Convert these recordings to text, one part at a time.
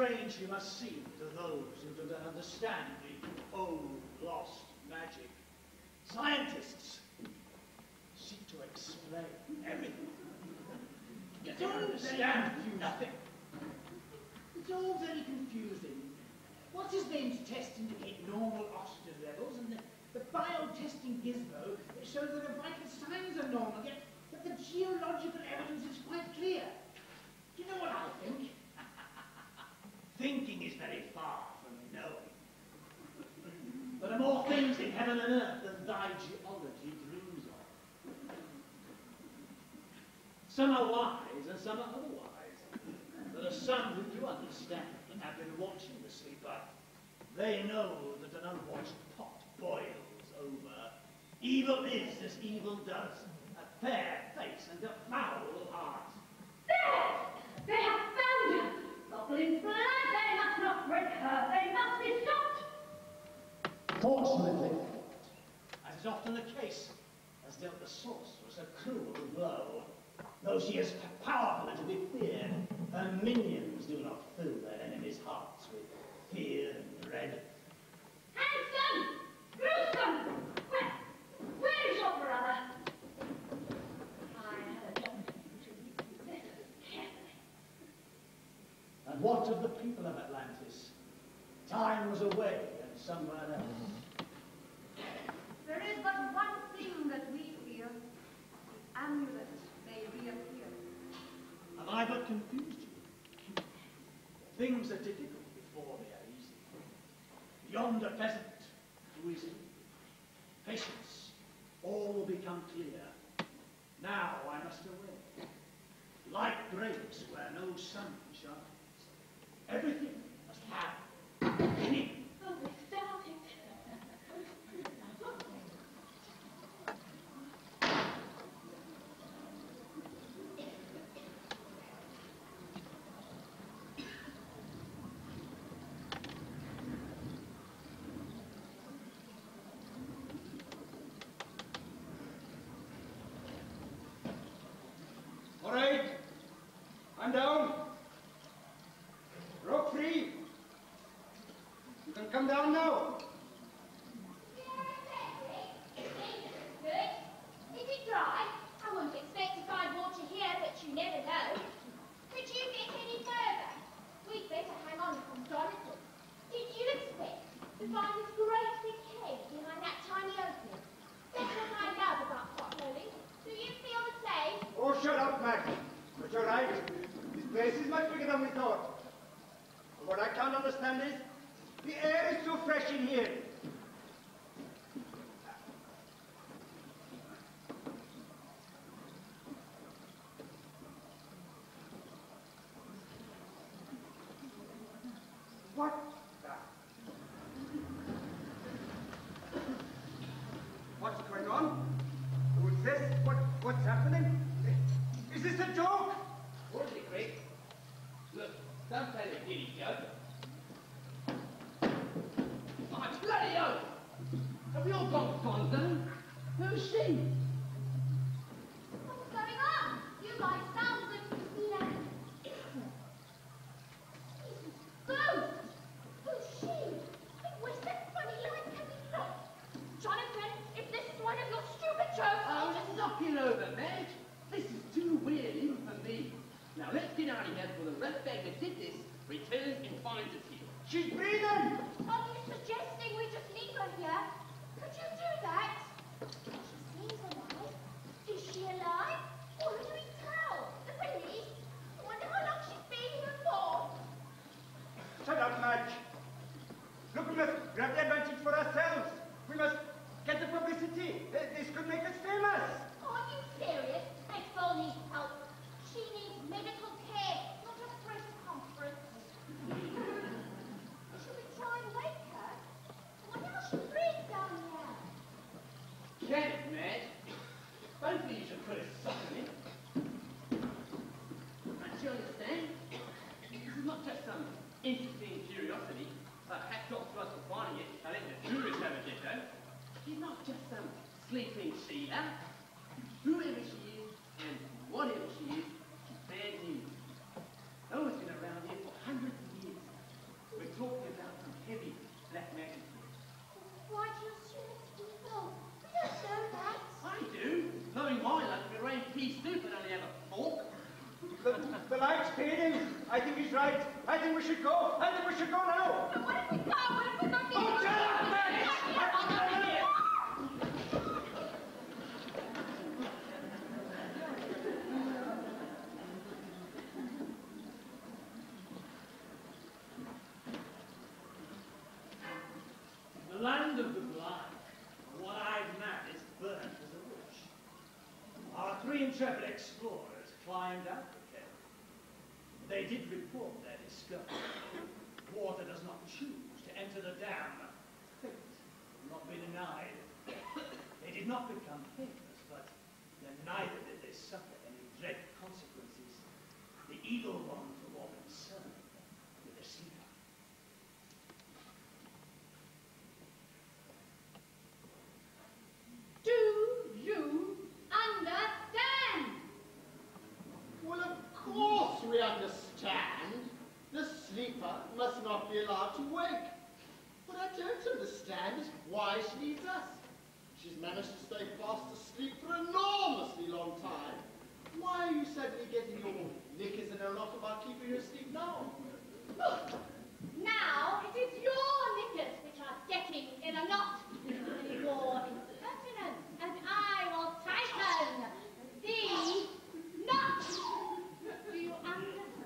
strange she must seem to those who do not understand the old, lost magic. Scientists seek to explain everything. They don't understand nothing. It's all very confusing. What's his name's test indicate normal oxygen levels, and the, the bio-testing gizmo shows that the vital signs are normal, yet that the geological evidence is quite clear. Do you know what I think? Thinking is very far from knowing. There are more things in heaven and earth than thy geology dreams of. Some are wise and some are otherwise. There are some who do understand and have been watching the sleeper. They know that an unwatched pot boils over. Evil is as evil does. A fair face and a foul heart. There! They have found her! Goblins blood! They must not break her! They must be stopped! Fortunately, as is often the case, has dealt the sorceress a cruel blow. Though she is powerful and to be feared, her minions do not fill their enemies' hearts with fear and dread. Handsome! Gruesome! Where, where is your brother? I had a doctor to listen carefully. And what of the people of Atlantis? Time was away and somewhere else. There is but one thing that we fear. The amulet may reappear. Have I but confused you? Things are difficult before they are easy. Yonder peasant, who is he? Patience, all will become clear. Now I must away. Like grapes where no sun shines. Everything must have. Oh, we started. All right. I'm down. Rope free. You can come down now. Good. Is it dry? I wouldn't expect to find water here, but you never know. Could you get any further? We'd better hang on from Jonathan. Did you expect to find this great big cave behind that tiny opening? That's what I love about potholing. Do you feel the same? Oh, shut up, Mac. But you're right. This place is much bigger than we thought. But what I can't understand is, the air is so fresh in here. What? What's going on? Who's this? What, what's happening? Is this a joke? Choose the dam. Fate will not be denied. They did not become famous, but then neither did they suffer any dread consequences. The evil ones were more concerned with the sleeper. Do you understand? Well, of course we understand. The sleeper must not be allowed to wake. Don't understand is why she needs us. She's managed to stay fast asleep for an enormously long time. Why are you suddenly getting your knickers in a knot about keeping her asleep now? Look, now it is your knickers which are getting in a knot. Your impertinence, and I will tighten the knot. Do you understand?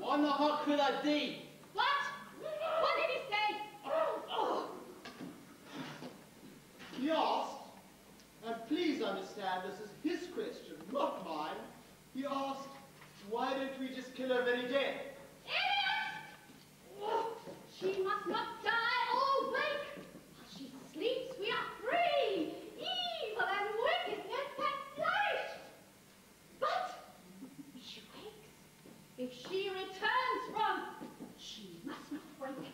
What the heck could I do? What? What did he say? Oh, He asked, and please understand this is his question, not mine. He asked, why don't we just kill her very dead? idiot! Oh, She must not die or wake. While she sleeps, we are free. Evil and wickedness can flourish. But if she wakes, if she returns from, she must not wake.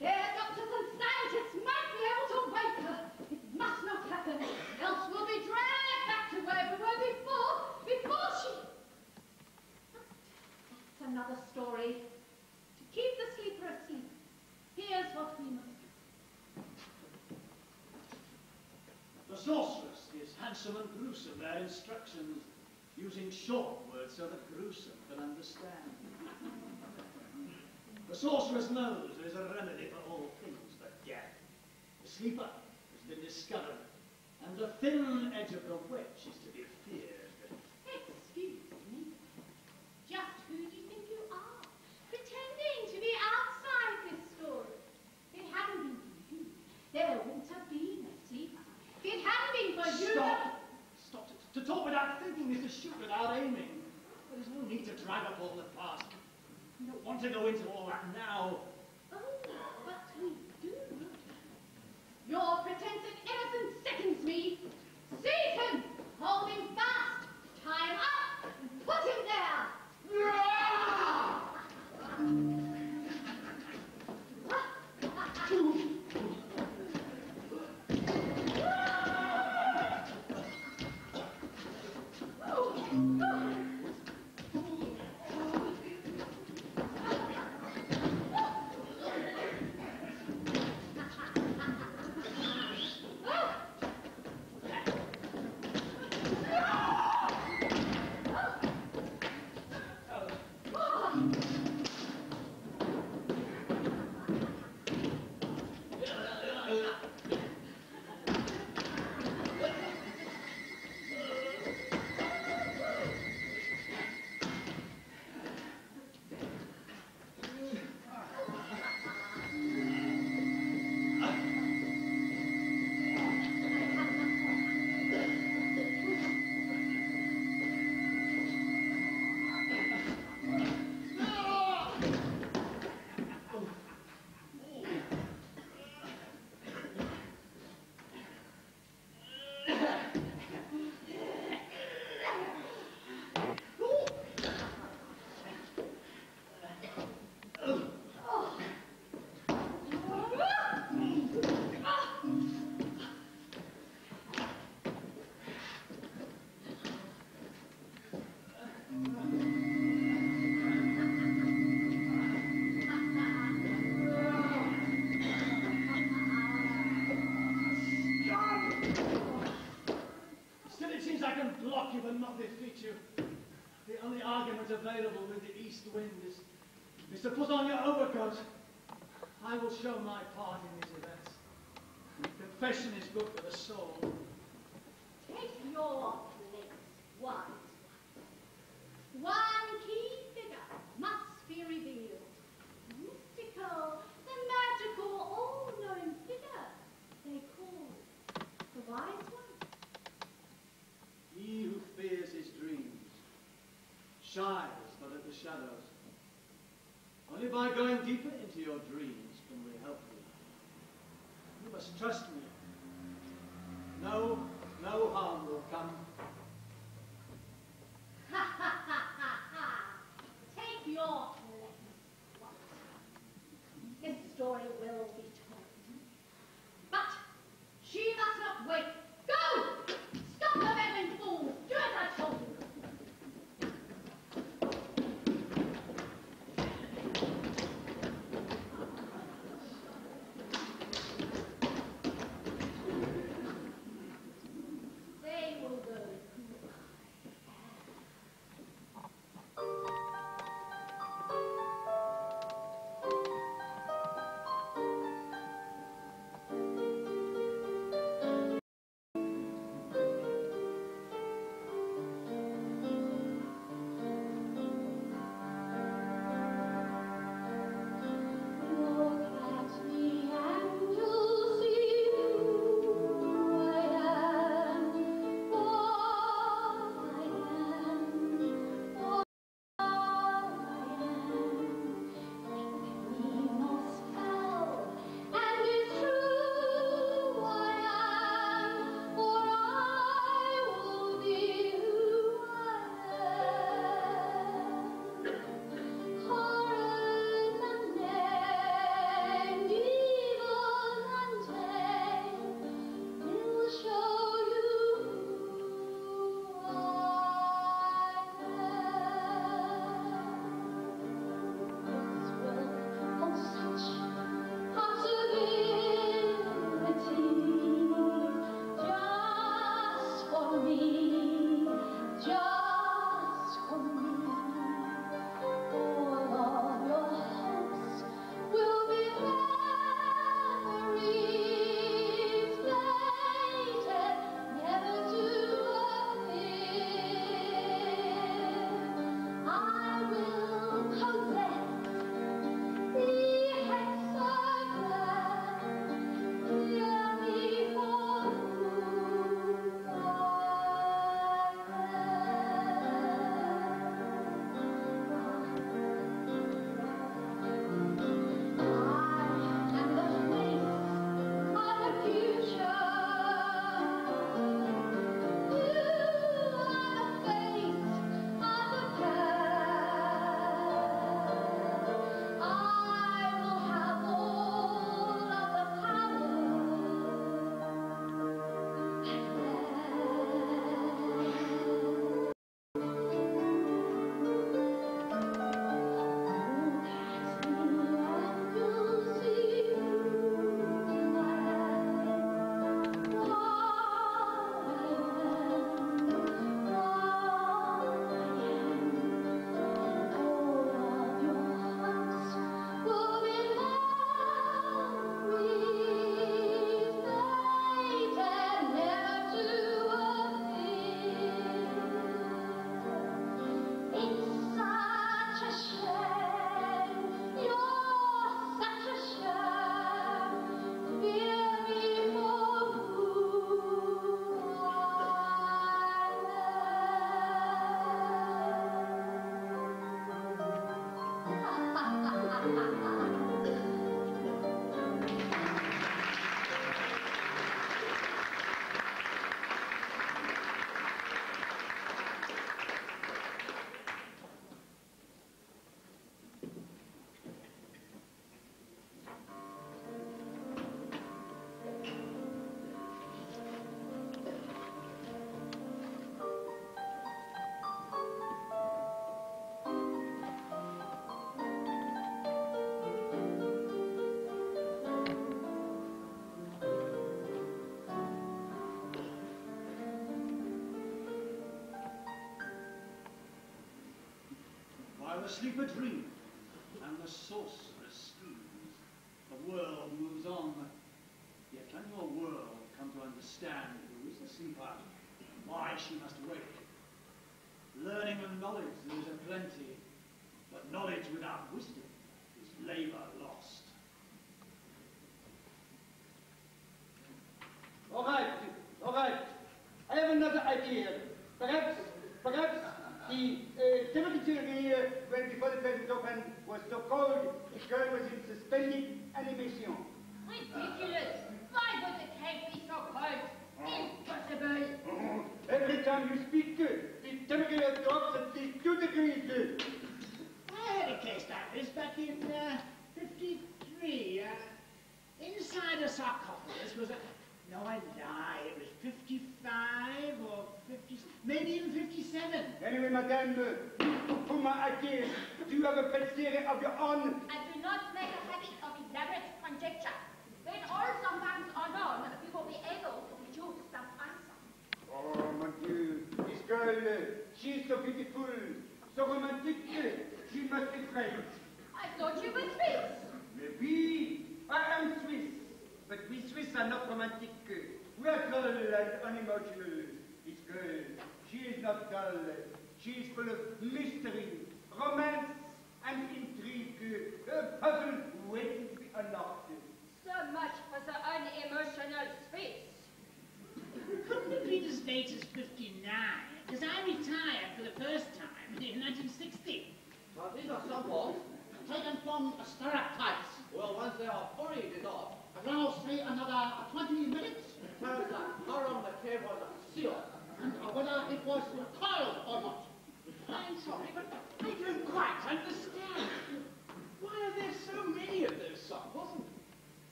Their doctors and scientists might be able to wake her. It must not happen, else we'll be dragged back to where we were before, before she... That's another story. To keep the sleeper asleep, here's what we must do. The sorceress is Handsome and Gruesome their instructions using short words so that Gruesome can understand. The sorceress knows there is a remedy for all things but death. The sleeper has been discovered, and the thin edge of the wedge is to be feared. Excuse me. Just who do you think you are? Pretending to be outside this story. Hadn't been you, have been a sleeper. If it hadn't been for you... Stop! Stop! To, to talk without thinking is to shoot without aiming. There's no need to drag up all the past. We don't want to go into all that now. Oh, but we do. Your pretense of innocence sickens me. Seize him! Hold him fast! Tie him up! Put him there! Wind is, is to put on your overcoat. I will show my part in these events. Confession is good for the soul. Take your place, wise one. One key figure must be revealed. Mystical, the magical, all-knowing figure they call the wise one. He who fears his dreams shies but at the shadows. Only by going deeper into your dreams can we help you. You must trust me. No, no harm will come. Ha ha ha ha ha! Take your story Asleep, a dream.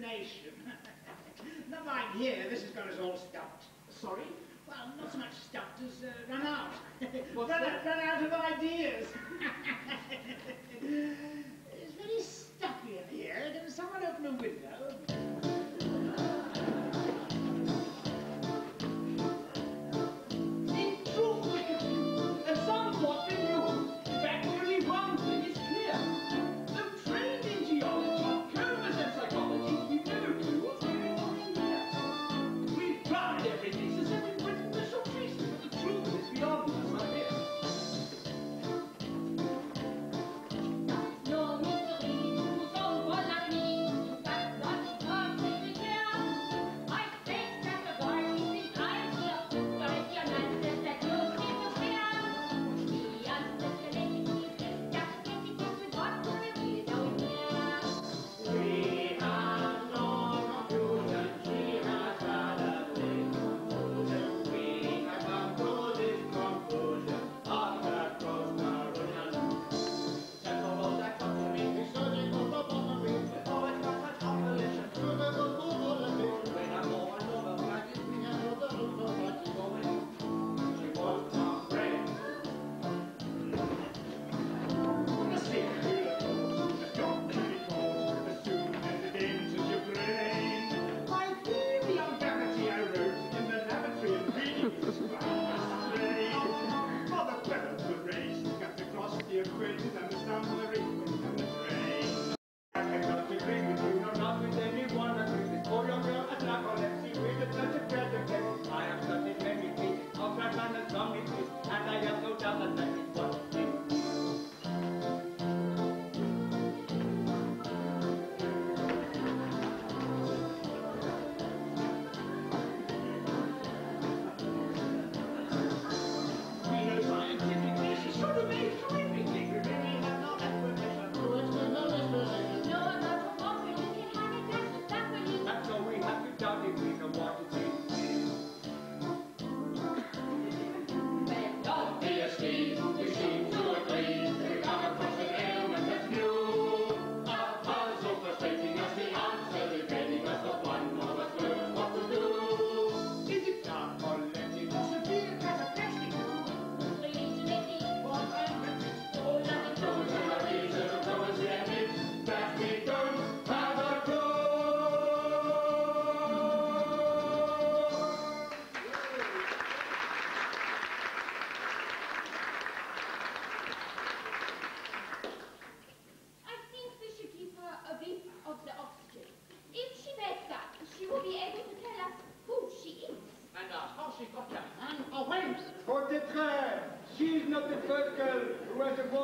explanation. not like here, this has got us all stuffed. Sorry? Well, not so much stuff as uh, run out. run, out run out of ideas. it's very stuffy in here. Can someone open a window?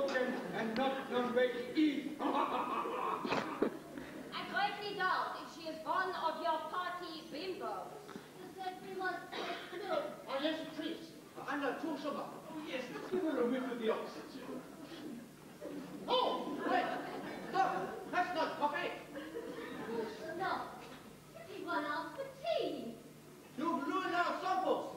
and not know where she is. I greatly doubt if she is one of your party bimbos. No. Oh, yes, please. I'm not too sure. Oh, yes, let's give her a whiff of the oxygen. Oh, wait. No, that's not coffee. No. Everyone else tea. You've ruined our samples.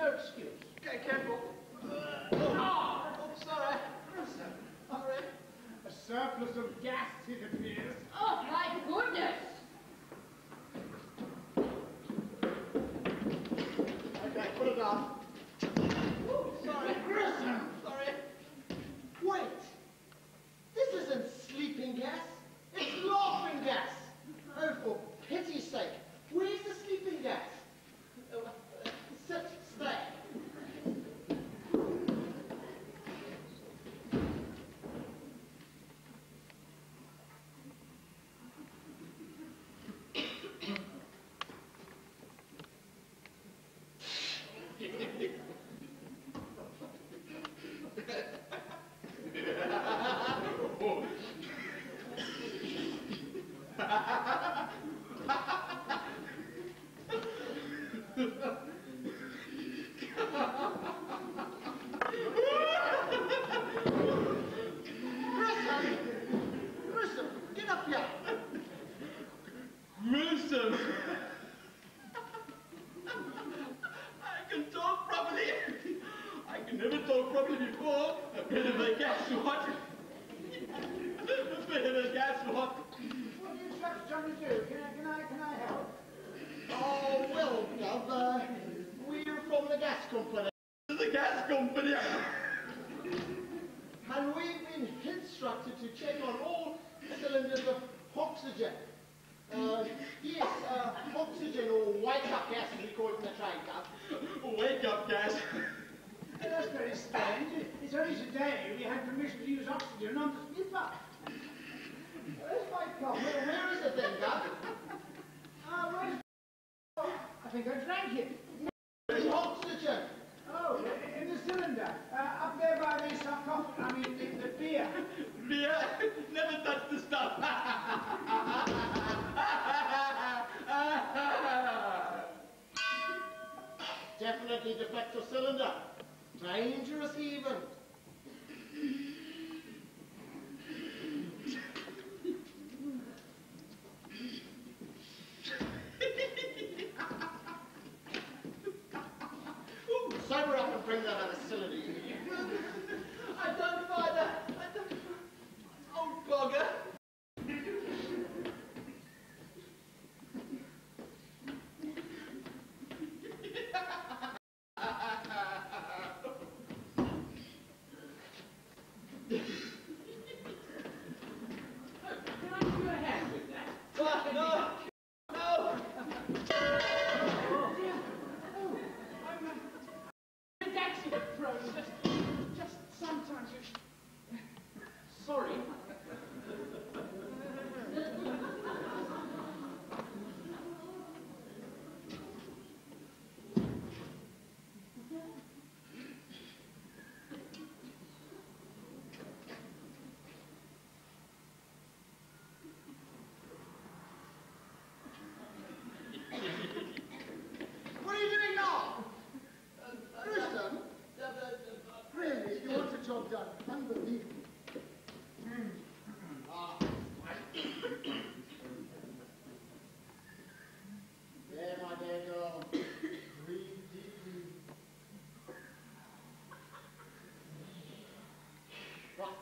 No excuse. Okay, careful. Uh, oh, oh sorry. Sorry, A surplus of gas, it appears.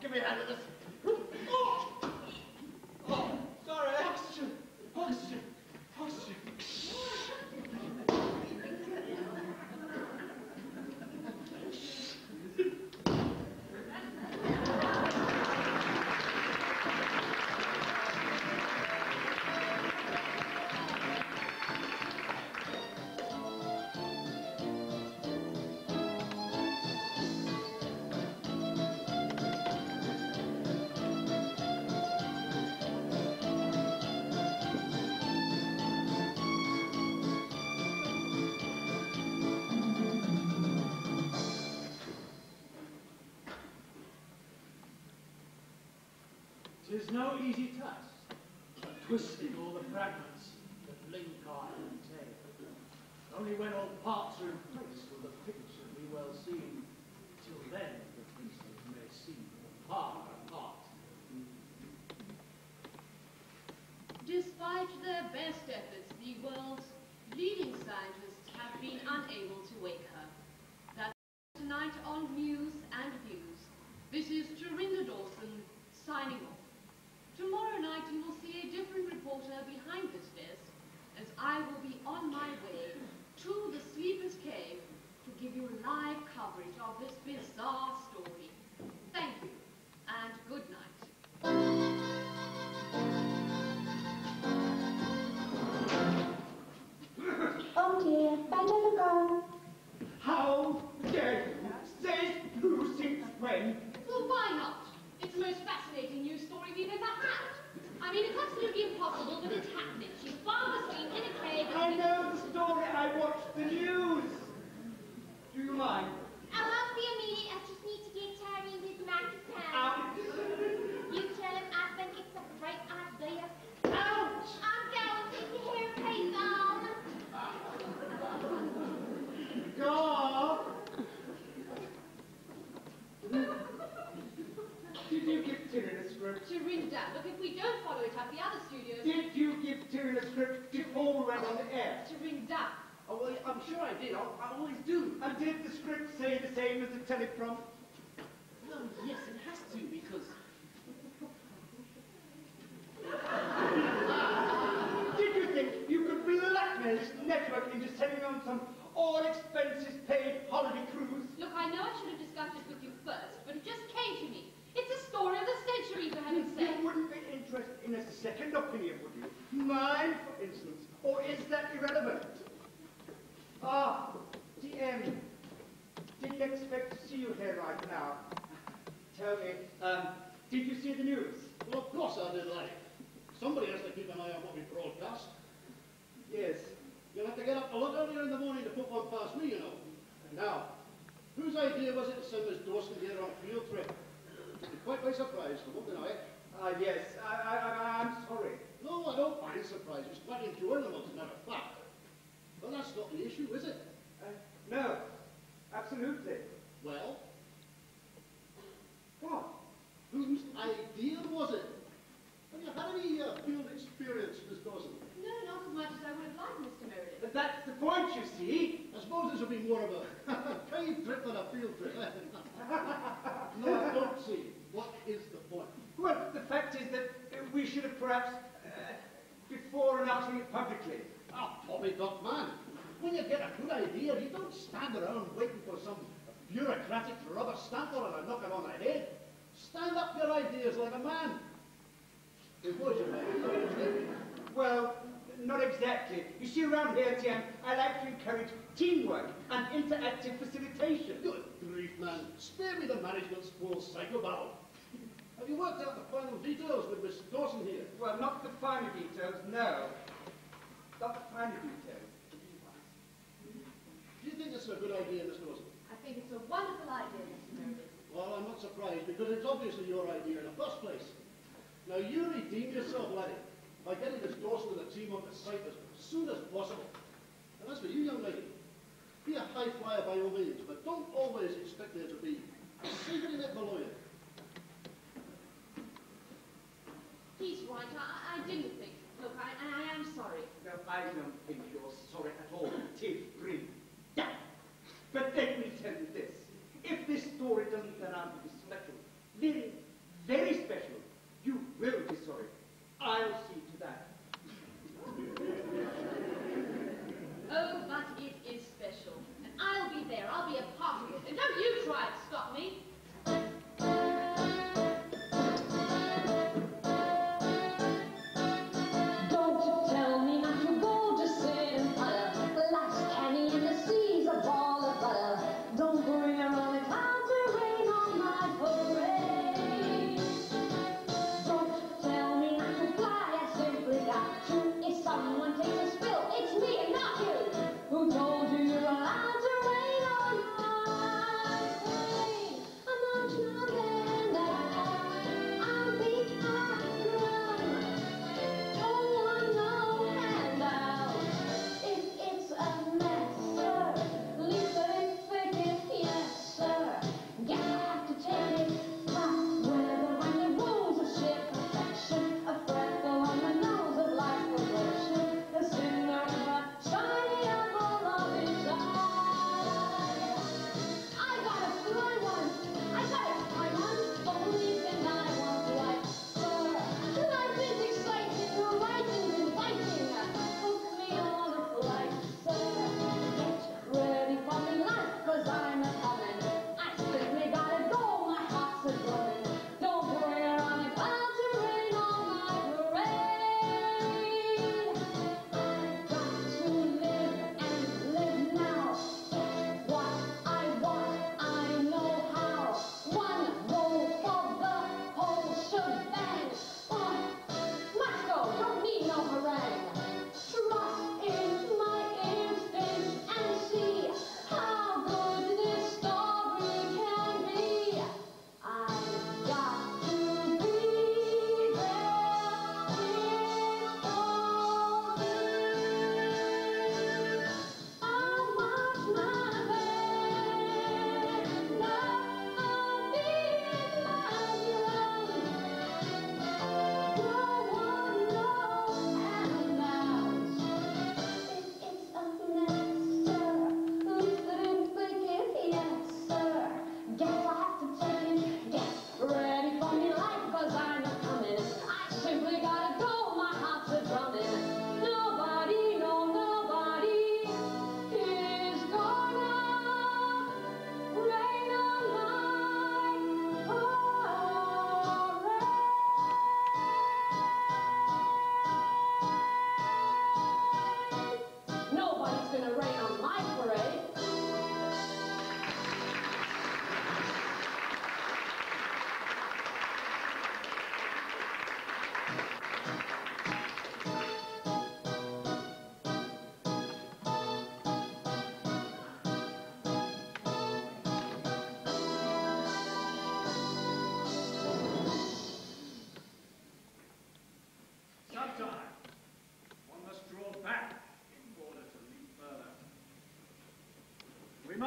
Give me a hand with this. No easy task, twisting all the fragments that link our tale. Only when all parts are in place will the picture be well seen. Till then, the pieces may seem far apart. Despite their best efforts, script say the same as the teleprompt? Well, yes, it has to because Did you think you could blackmail this network into sending on some all expenses paid holiday cruise? look, I know I should have discussed it with you first, but it just came to me. It's a story of the century, for heaven's sake. You wouldn't be interested in a second opinion, would you? Mine, for instance. Or is that irrelevant? Ah, DM. Didn't expect to see you here right now. Tell me, um, did you see the news? Well, of course I did, like. Somebody has to keep an eye on what we broadcast. Yes. You'll have to get up a lot earlier in the morning to put one past me, you know. Now, whose idea was it to send Miss Dawson here on a field trip? You're quite by surprise, I won't deny it. Ah, yes. I, I, I, I'm sorry. No, I don't find surprises. It's quite enjoyable, as a matter of fact. But that's not the issue, is it? Uh, no, absolutely. Well, What? whose idea was it? Have you had any uh, field experience, Miss Dawson? No, not as much as I would have liked, Mr. Meredith. But that's the point, you see. I suppose this would be more of a cave trip than a field trip. no, I don't see. What is the point? Well, the fact is that we should have perhaps, uh, before announcing it publicly. Ah, Tommy, not man. When you get a good idea, you don't stand around waiting for some bureaucratic rubber stamp on it and knock it on the head. Stand up for your ideas like a man. It was man. Well, not exactly. You see, around here, Tim, I like to encourage teamwork and interactive facilitation. Good grief, man. Spare me the management's full psychobabble. Have you worked out the final details with Miss Dawson here? Well, not the final details, no. Not the finer details. Do you think it's a good idea, Miss Dawson? I think it's a wonderful idea, Mr. Meredith. Well, I'm not surprised, because it's obviously your idea in the first place. Now, you redeem yourself, laddie, by getting Miss Dawson and the team up at site as soon as possible. And as for you, young lady, be a high flyer by all means, but don't always expect there to be a safety net below you. He's right. I, I didn't think. Look, I, I am sorry. No, I don't think you're sorry at all, Tim Green. But let me tell you this. If this story doesn't turn out to be special, very, very special, you will be sorry. I'll see to that. oh, but it is special. And I'll be there. I'll be a part of it. And don't you try it.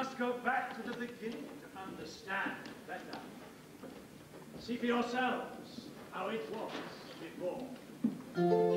must go back to the beginning to understand better. See for yourselves how it was before.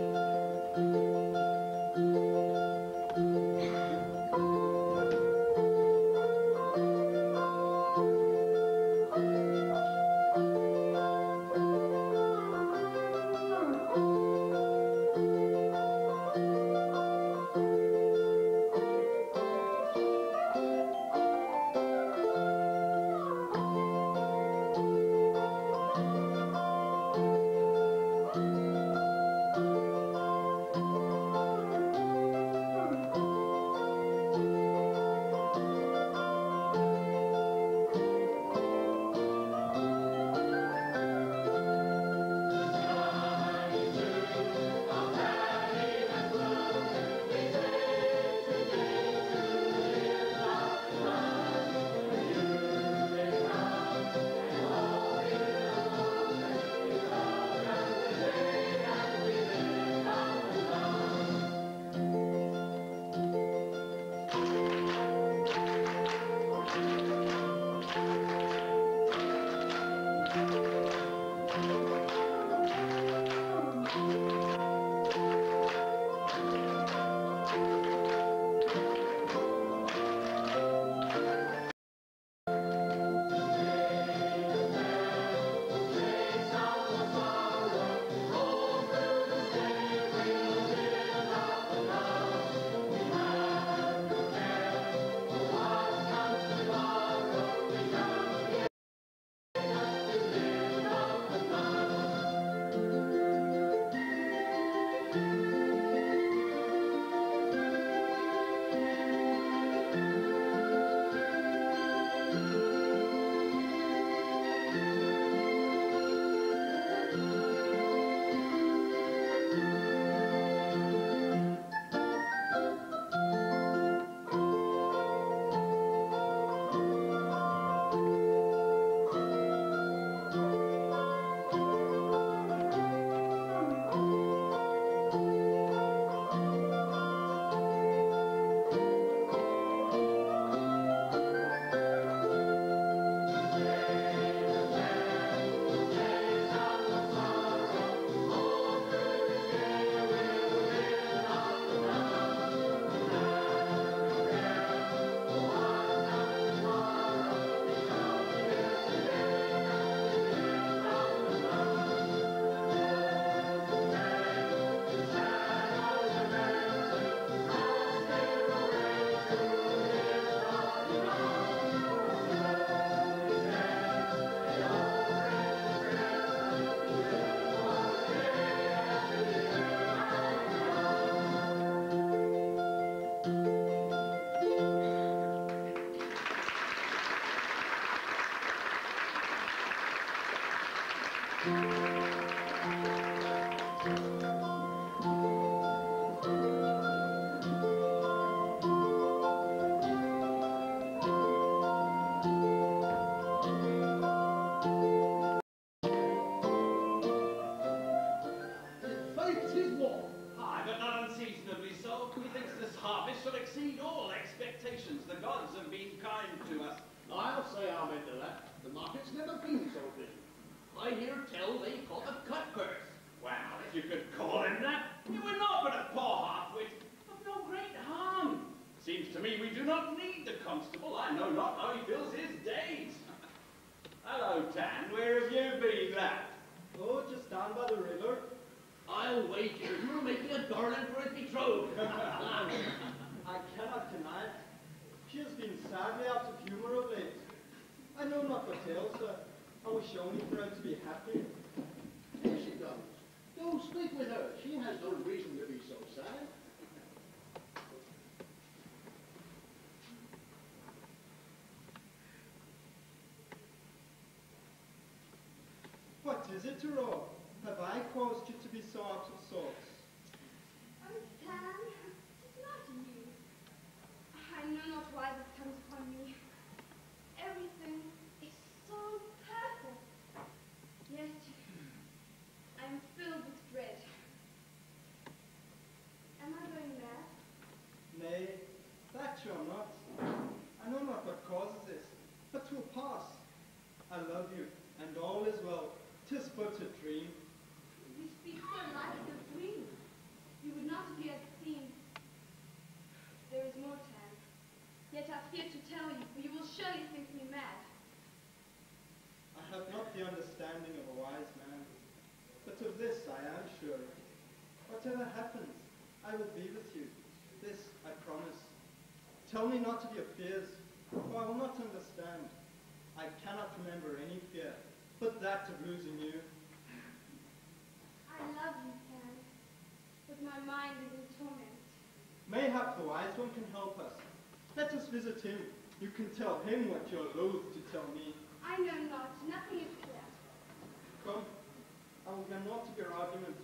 is it or wrong? Have I caused you to be sought sure. Whatever happens, I will be with you. This I promise. Tell me not of your fears, for I will not understand. I cannot remember any fear, but that of losing you. I love you, Pan, but my mind is in torment. Mayhap the wise one can help us. Let us visit him. You can tell him what you're loath to tell me. I know not. Nothing is clear. Come. I will go not of your arguments.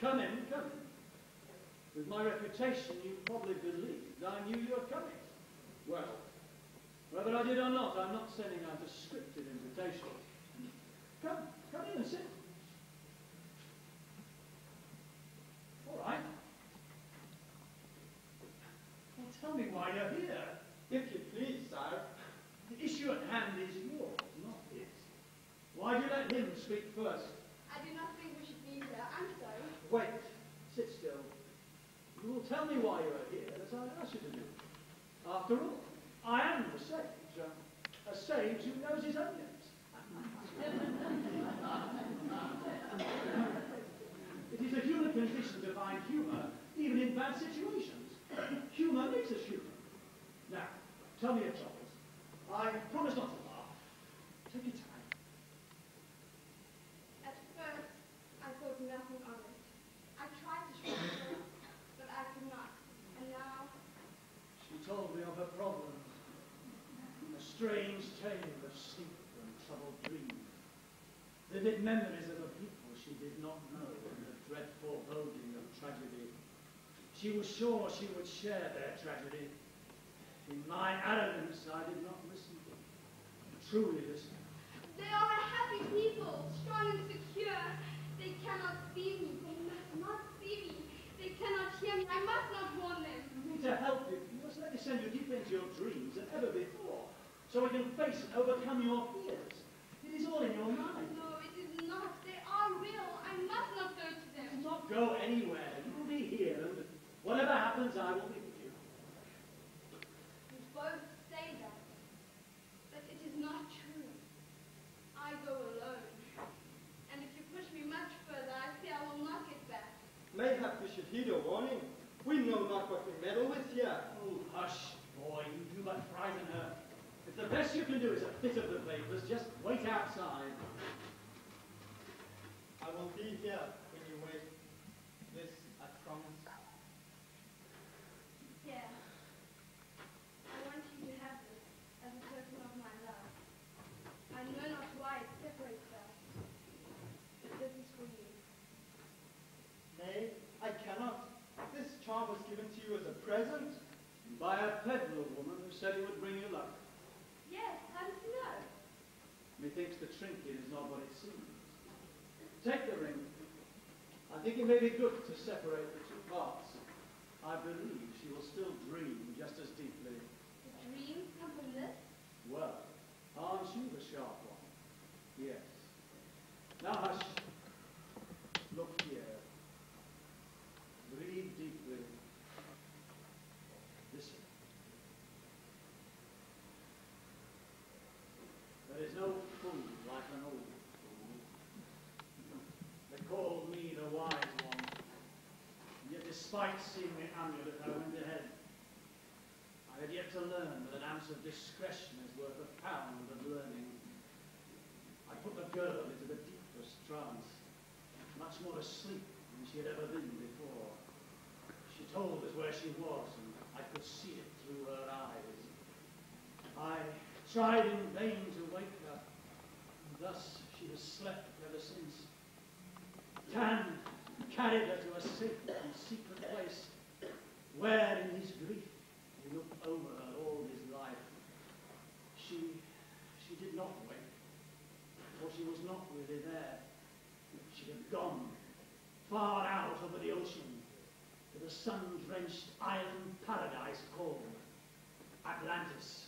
Come in, come in. With my reputation, you probably believed I knew you were coming. Well, whether I did or not, I'm not sending out a vivid memories of a people she did not know and the dreadful holding of tragedy. She was sure she would share their tragedy. In my arrogance, I did not listen to them. Truly listen. They are a happy people, strong and secure. They cannot see me. They must not see me. They cannot hear me. I must not warn them. You need to help you. You must let me send you deeper into your dreams than ever before, so we can face and overcome your fears. It is all in your mind. go anywhere. You will be here. Whatever happens, I will be with you. You both say that, but it is not true. I go alone. And if you push me much further, I fear I will not get back. Mayhap we should heed a warning. We know not what we meddle with here. Oh, hush, boy. You do but frighten her. If the best you can do is a fit of the vapors, just wait outside. I will be here. Nay, I cannot. This charm was given to you as a present. By a peddler woman who said it would bring you luck. Yes, how does he know? Methinks the trinket is not what it seems. Take the ring. I think it may be good to separate the two parts. I believe she will still dream just as deeply. The dreams come from this? Well, aren't you the sharp one? Yes. Now hush. Look here. Breathe deeply. Listen. There is no fool like an old fool. They called me the wise one. And yet despite seeing the amulet, I went ahead. I had yet to learn that an ounce of discretion is worth a pound of learning. I put the girl into the deepest trance, much more asleep than she had ever been before. She told us where she was, and I could see it through her eyes. I tried in vain to wake her, and thus she has slept ever since. Tan carried her to a safe and secret place, where in his grief he looked over her all his life. She, she did not wake, for she was not really there. She had gone far out over the ocean to the sun-drenched island paradise called Atlantis.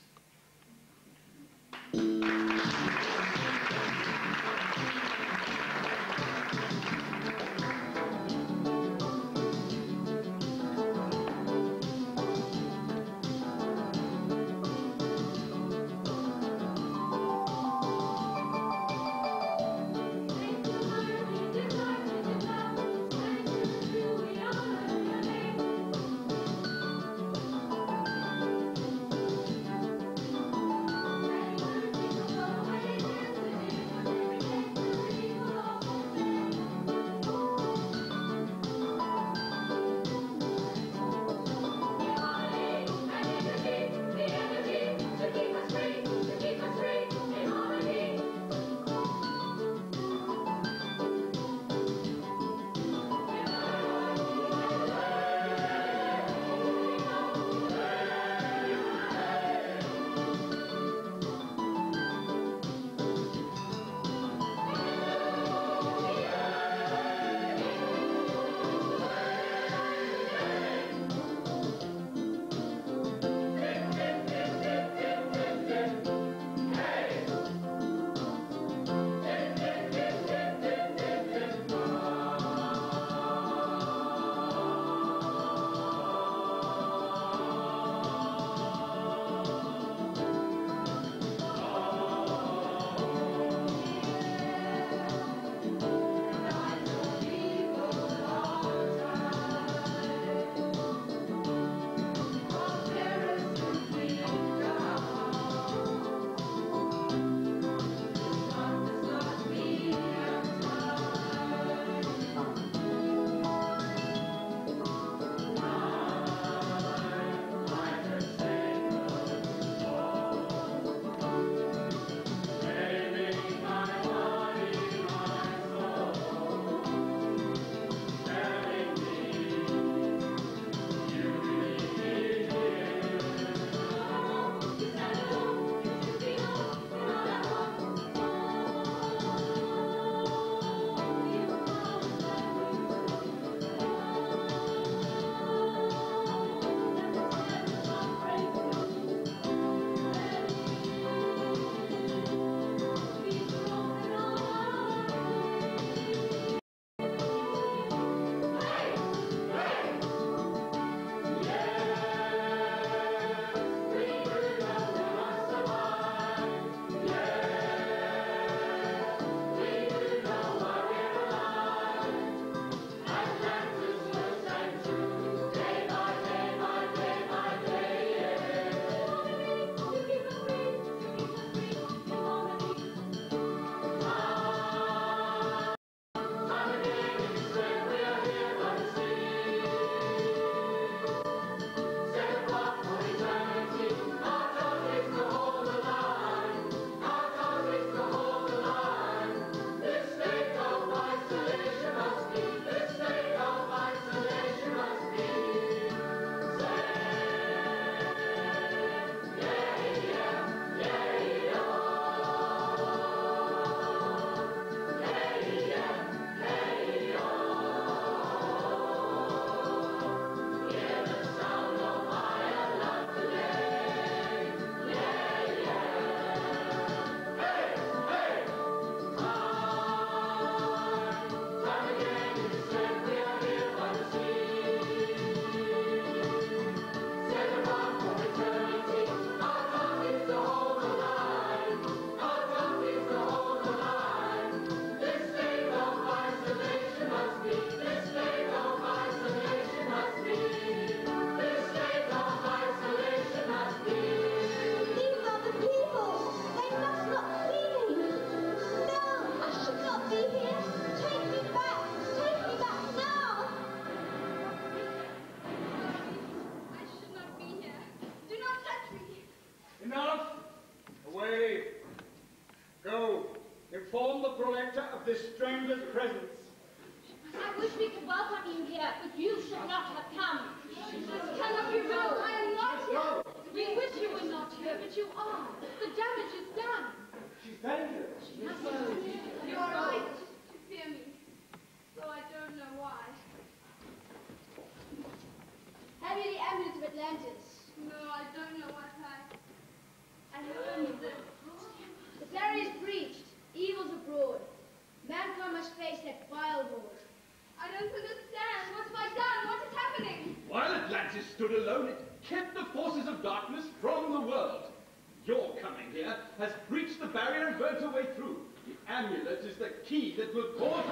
Will cause.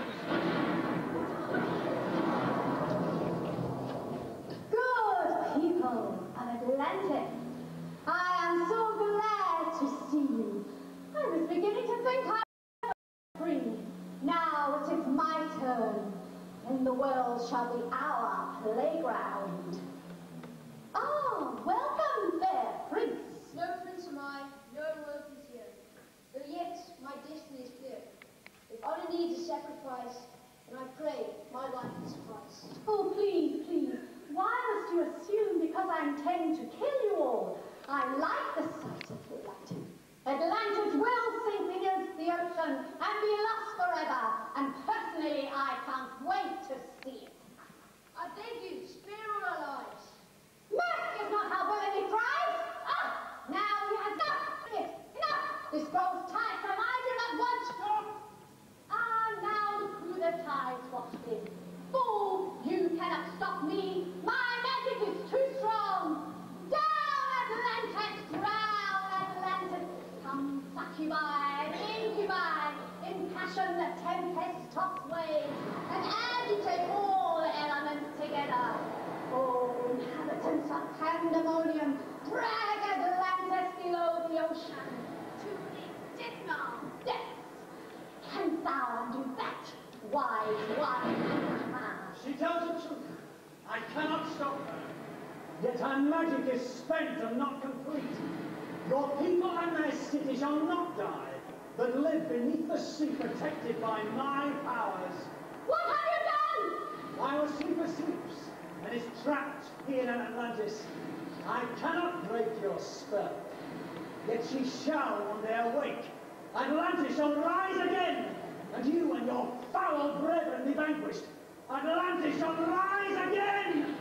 Good people of Atlantis, I am so glad to see you. I was beginning to think I was free. Now it is my turn, and the world shall be our playground. Ah, welcome, fair prince. No prince am I, no world is here. Though yet my destiny is clear. If honor needs a sacrifice, and I pray my life is Christ. Oh, please, please, why must you assume because I intend to kill you all? I like the sight of light. Atlantis will sink beneath the ocean and be lost forever, and personally, I can't wait to see it. I beg you, spare all our lives. Mercy is not how villainy thrives. Ah, now he has enough. Yes, enough. This grows tiresome. I do not want to. Ah, now look tides watch this. Fool, you cannot stop me. My magic is too strong. Down, Atlantis, drown, Atlantis. Come, succubi, incubi, in passion the tempest tops waves, and agitate all elements together. Oh, inhabitants of pandemonium, drag Atlantis below the ocean. To the now, death. Canst thou undo that, wise why? She tells the truth. I cannot stop her. Yet her magic is spent and not complete. Your people and their city shall not die, but live beneath the sea protected by my powers. What have you done? While a sleeper sleeps and is trapped here in Atlantis, I cannot break your spell. Yet she shall one day awake. Atlantis shall rise again, and you and your foul brethren be vanquished. Atlantis shall rise again!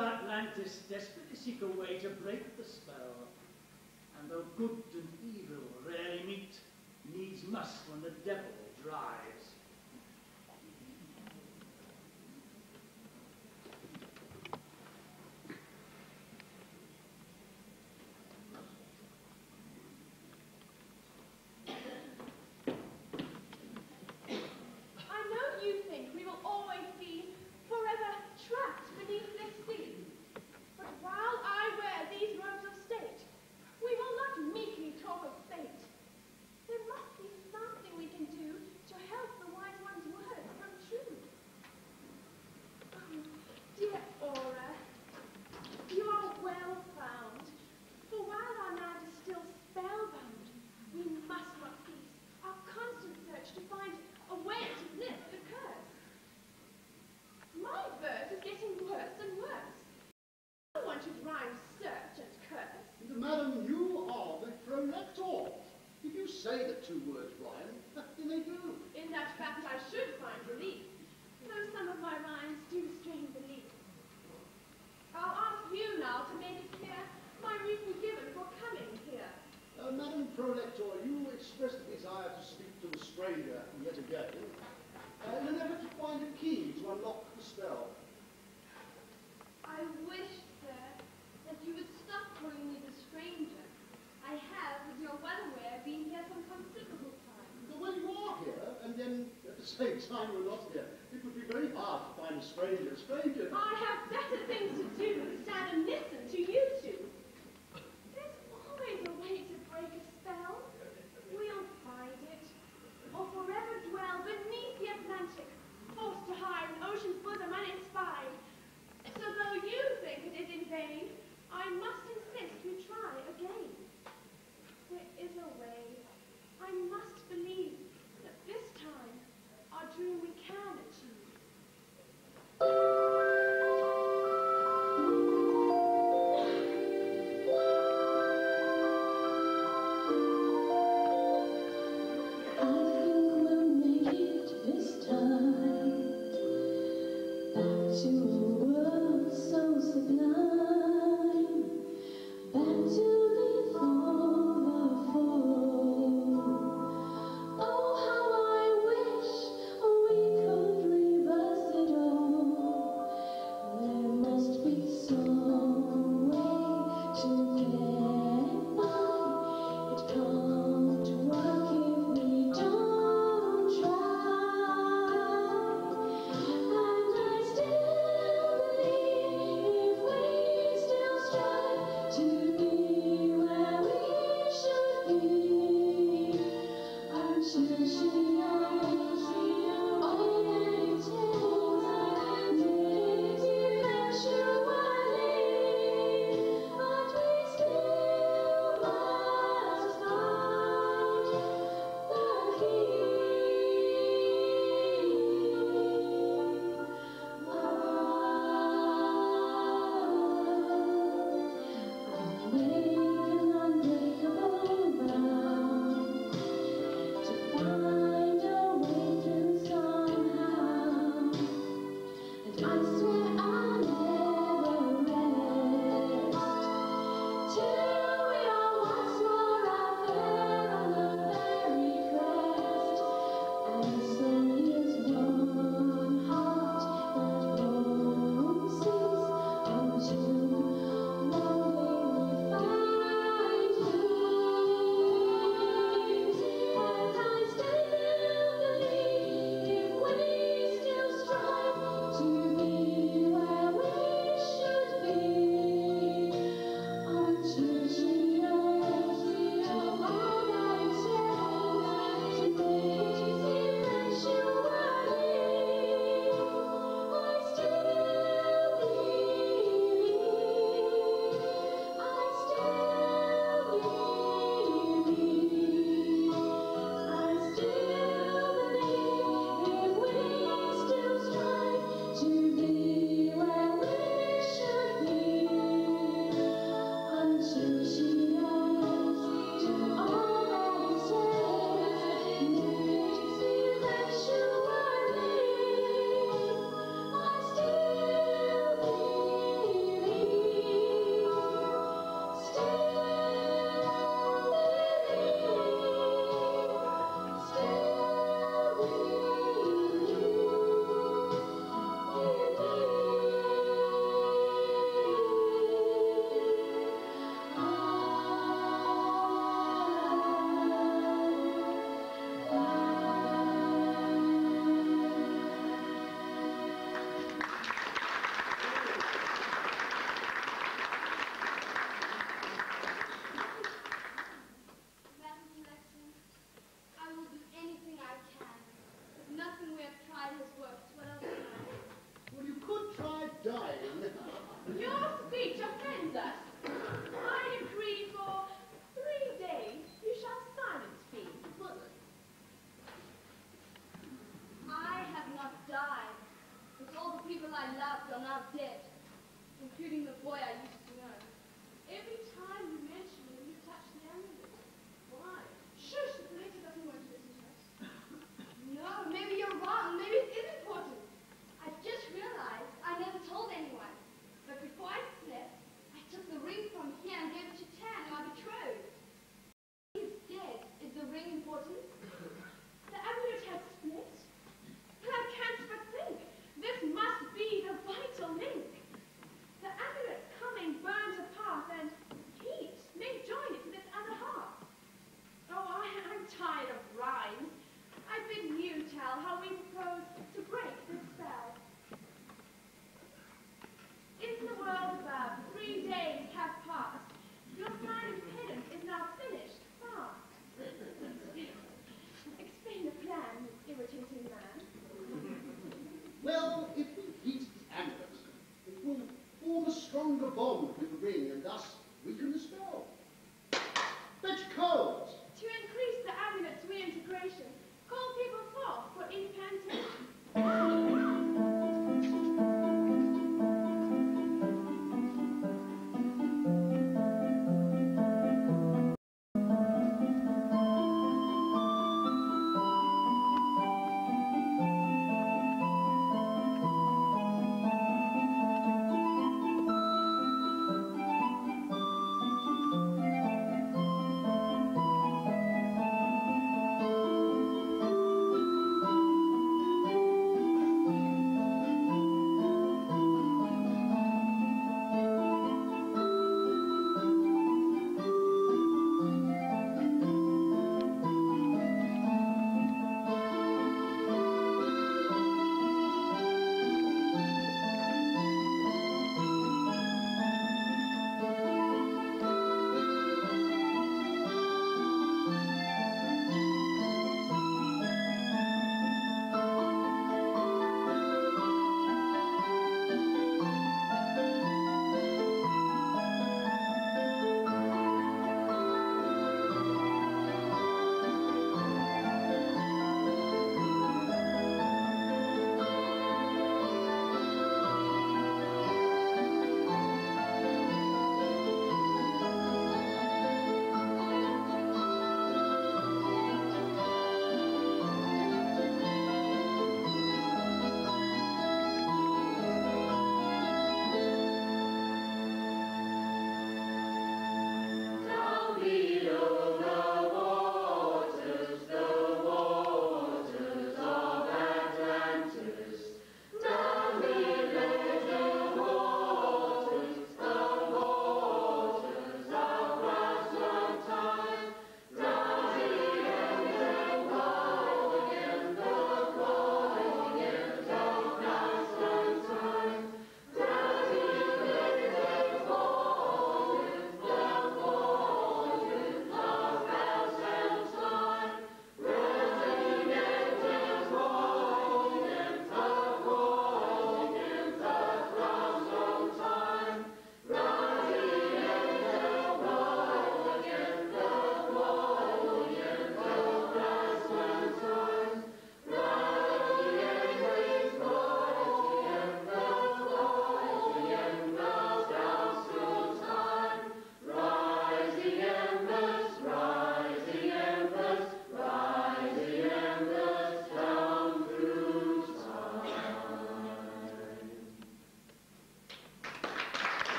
Atlantis desperately seek a way to break the spell. I wish, sir, that you would stop calling me the stranger. I have, as you're well aware, been here some considerable time. Well, you are here, and then at the same time you're not here. It would be very hard to find a stranger. Stranger! I have better things to do than stand and listen to you two. I must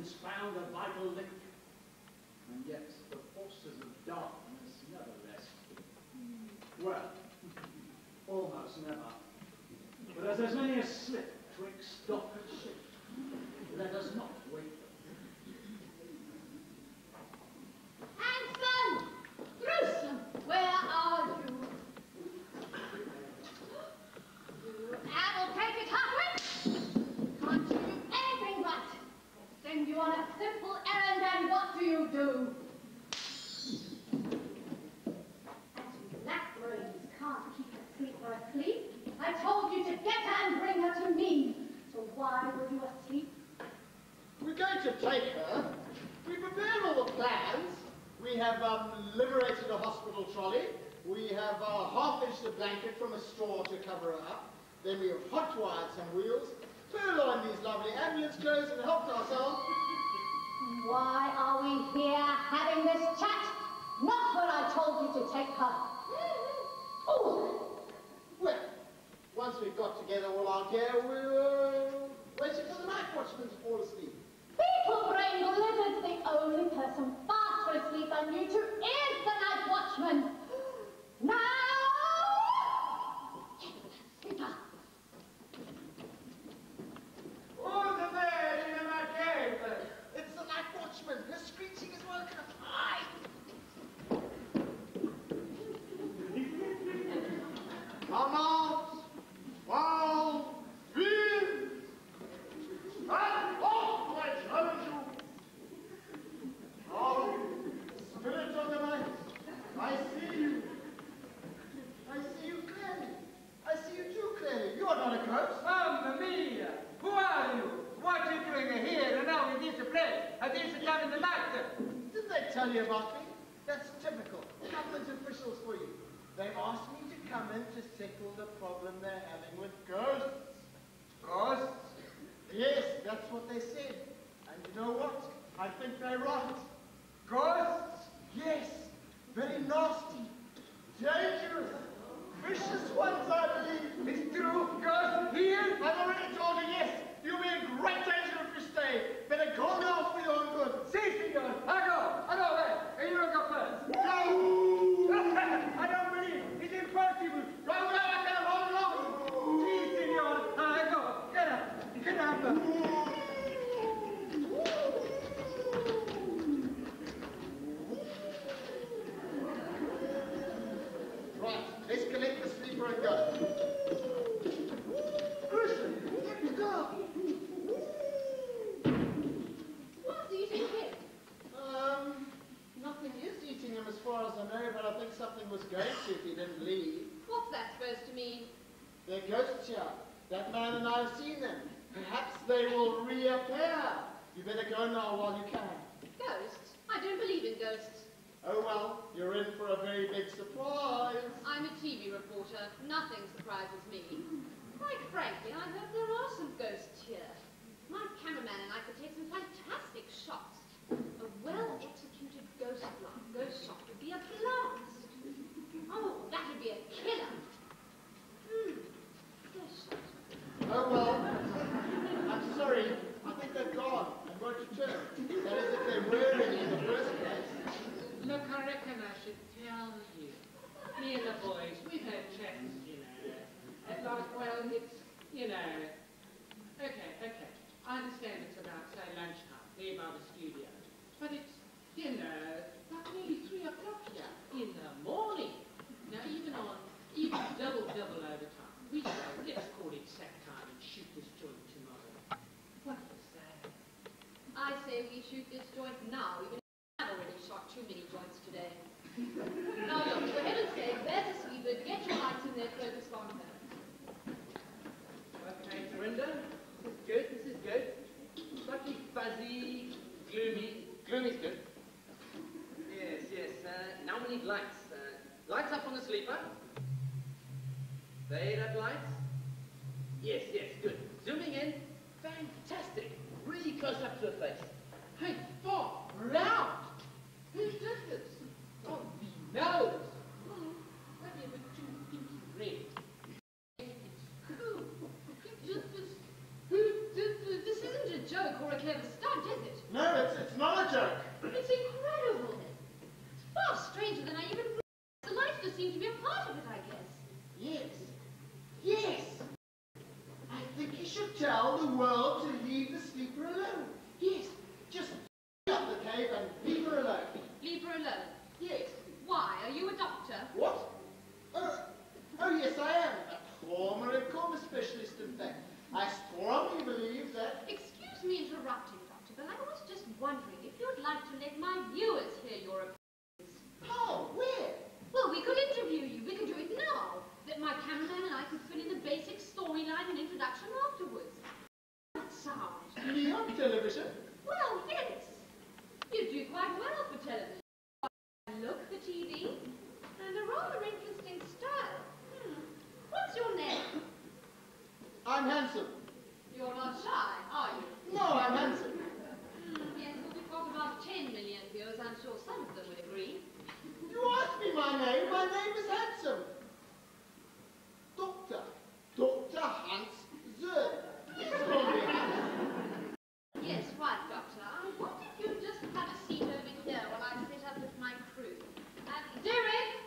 The found a vital link, and yet the forces of darkness never rest. Well, almost never. But as there's many a slip twixt dock and ship, let us not wait Hanson! Gruesome! Where are you? You advocated Hagrid? Can't you do anything but send you on a simple errand and what do you do? As you black brains can't keep a sleeper asleep, I told you to get her and bring her to me. So why were you asleep? We're going to take her. We prepared all the plans. We have um, liberated a hospital trolley. We have uh, half-inched a blanket from a straw to cover her up. Then we have hot-wired some wheels, purloined these lovely ambulance clothes and helped ourselves. Why are we here having this chat? Not when I told you to take her. Oh! Well, once we've got together all our gear, we were waiting for the night watchman to fall asleep. Beetle-brained lizards, the only person faster asleep than you two is the night watchman. Now! Sleeper. Who's there in my cave? It's the night watchman. Her screeching is woken us. Hide! Come out! Wild beings! Stand off, I challenge you! Now, spirit of the night, I see you. I see you clearly. I see you too clearly. You are not a ghost. Mamma mia! Who are you? What are you doing here and now in this place at this time in the night? Didn't they tell you about me? That's typical. Government officials for you. They asked me to come in to settle the problem they're having with ghosts. Ghosts? Yes, that's what they said. And you know what? I think they're right. Ghosts? Yes, very nasty, dangerous, vicious ones, I believe. It's true, ghosts here? I've already told you yes. You'll be in great danger stay. Better go now for your own good. Si, senor. I go. I go away. And you go first. No! I don't believe. It's impossible. Go now, I can't hold long. Si, senor. Ah, I go. Get up. Get up. Right, let's collect the sleeper and go. Listen, let me go. What's eating him? Um, nothing is eating him as far as I know, but I think something was going to if he didn't leave. What's that supposed to mean? They're ghosts here. That man and I have seen them. Perhaps they will reappear. You better go now while you can. Ghosts? I don't believe in ghosts. Oh well, you're in for a very big surprise. I'm a TV reporter. Nothing surprises me. Quite frankly, I hope there are some ghosts here. My cameraman and I could take some fantastic shots. A well-executed ghost block, ghost shot would be a blast. Oh, that would be a killer. Hmm. Ghost shot. Oh well. I'm sorry. I think they're gone and won't return. That is if they were any in the first place. Look, I reckon I should tell you. Me and the boys, we've had chats, you know. And like, well, it's, you know. Okay, okay. I understand it's about, say, lunchtime, there by the studio. But it's, you know, like nearly three o'clock here in the morning. Now, even on, even double, double overtime. We say, let's call it sack time and shoot this joint tomorrow. What do you say? I say we shoot this joint now, even if I've already shot too many joints today. now look, for heaven's sake, there's a sleeper. Get your lights in there, focus on her. Okay, Dorinda. This is good, this is good. Slightly fuzzy, gloomy. Gloomy's good. Yes, yes. Uh, now we need lights. Uh, lights up on the sleeper. Fade up lights. Yes, yes, good. Zooming in. Fantastic. Really close up to the face. Hey, Who did this? Oh, knows. Maybe pinky red. Who? Who this? Isn't a joke or a clever stunt, is it? No, it's, it's not a joke. It's incredible. Far stranger than I even realized. To be a part of it, I guess. Yes. Yes! I think you should tell the world to leave the sleeper alone. Yes. Just up the cave and leave her alone. Leave her alone. Yes. Why? Are you a doctor? What? Uh, oh, yes, I am. A trauma and coma specialist, in fact. I strongly believe that... Excuse me interrupting, Doctor, but I was just wondering if you'd like to let my viewers hear your opinions. How? Where? Well, we could interview you. We could do it now. That my cameraman and I could fill in the basic storyline and introduction afterwards. That sound. Me on television? Well, yes. You do quite well for television. Look for TV. And a rather interesting style. Hmm. What's your name? I'm handsome. You're not shy, are you? No, I'm handsome. Hmm, yes, well, we've got about 10 million viewers. I'm sure some of them would agree. You asked me my name. My name is Handsome. Doctor. Dr. Hans Zerg. It's called me Handsome. Yes, right, Doctor. I wonder if you'd just have a seat over here while I sit up with my crew. Um, Derek!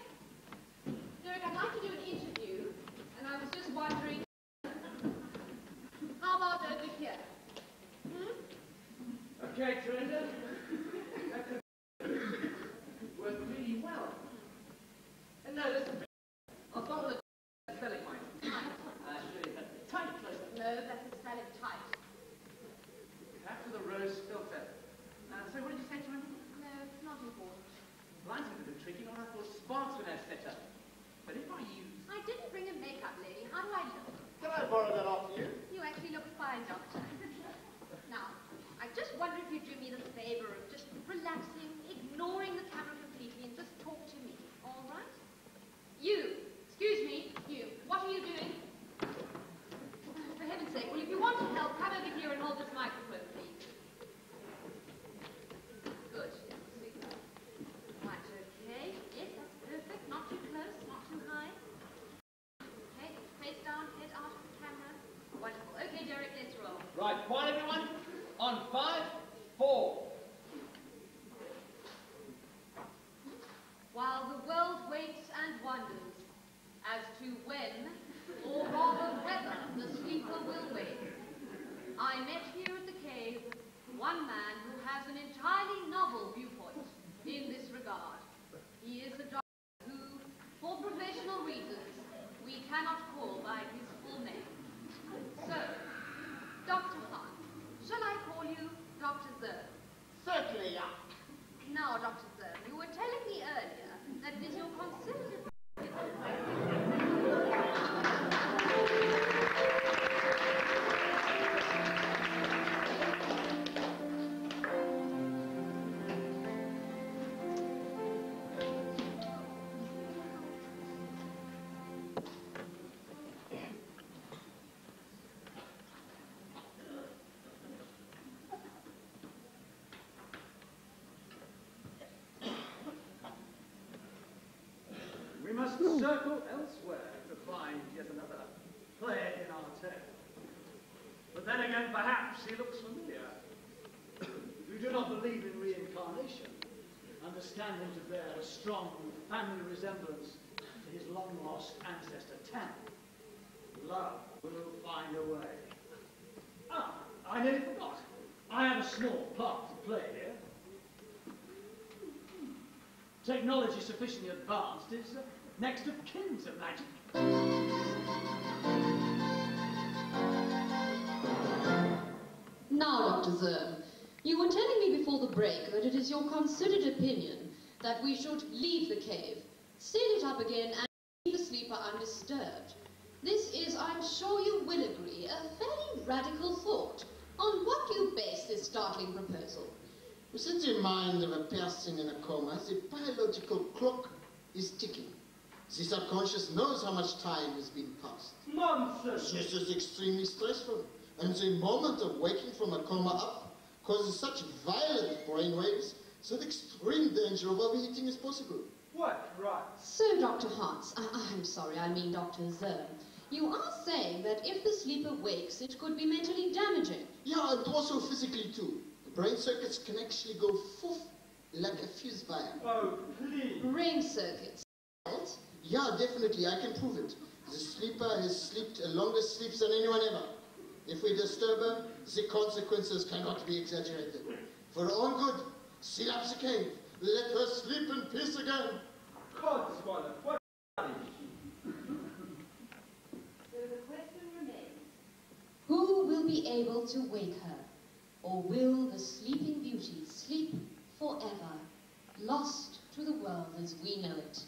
Derek, I'd like to do an interview, and I was just wondering... How about over here? Hmm? Okay, Trenda. That could work really well. And no, listen. I'll start with a spelling point. Uh, should it have tight close up. No, that's a salad tight. Back to the rose filter. Uh, so what did you say, Trenda? No, it's not important. Blinds are a bit tricky, not for sparks when I set up. But if I use... I didn't bring a makeup lady. How do I look? Can I borrow that off you? You actually look fine, Doctor. Now, I just wonder if you'd do me the favor of just relaxing, ignoring the camera completely, and just talk to me, all right? You, excuse me, you, what are you doing? For heaven's sake, well, if you want to help, come over here and hold this microphone, please. Good. Super. Right, okay. Yes, that's perfect. Not too close, not too high. Okay, face down, head out of the camera. Wonderful. Okay, Derek, let's roll. Right, quiet everyone. On five, four. While the world waits and wonders as to when, or rather whether, the sleeper will wake, I met here at the cave one man who has an entirely novel viewpoint in this regard. He is a Him to bear a strong family resemblance to his long-lost ancestor Tam. Love will find a way. Ah, I nearly forgot. I have a small part to play here. Technology sufficiently advanced is uh, next of kin to magic. Now, Dr. Zerm, you were telling me before the break that it is your considered opinion that we should leave the cave, seal it up again, and leave the sleeper undisturbed. This is, I'm sure you will agree, a fairly radical thought. On what do you base this startling proposal? You set your mind of a person in a coma, the biological clock is ticking. The subconscious knows how much time has been passed. Nonsense! This is extremely stressful, and the moment of waking from a coma up causes such violent brain waves such extreme danger of overeating is possible. What? Right. So, Dr. Hartz, I am sorry, I mean Dr. Zern, you are saying that if the sleeper wakes, it could be mentally damaging. Yeah, and also physically too. The brain circuits can actually go foof like a fuse wire. Oh, please. Brain circuits. Yeah, definitely, I can prove it. The sleeper has slept a longer sleep than anyone ever. If we disturb him, the consequences cannot be exaggerated. For her own good, seal up the cave. Let her sleep in peace again. God, what so the question remains, who will be able to wake her? Or will the sleeping beauty sleep forever, lost to the world as we know it?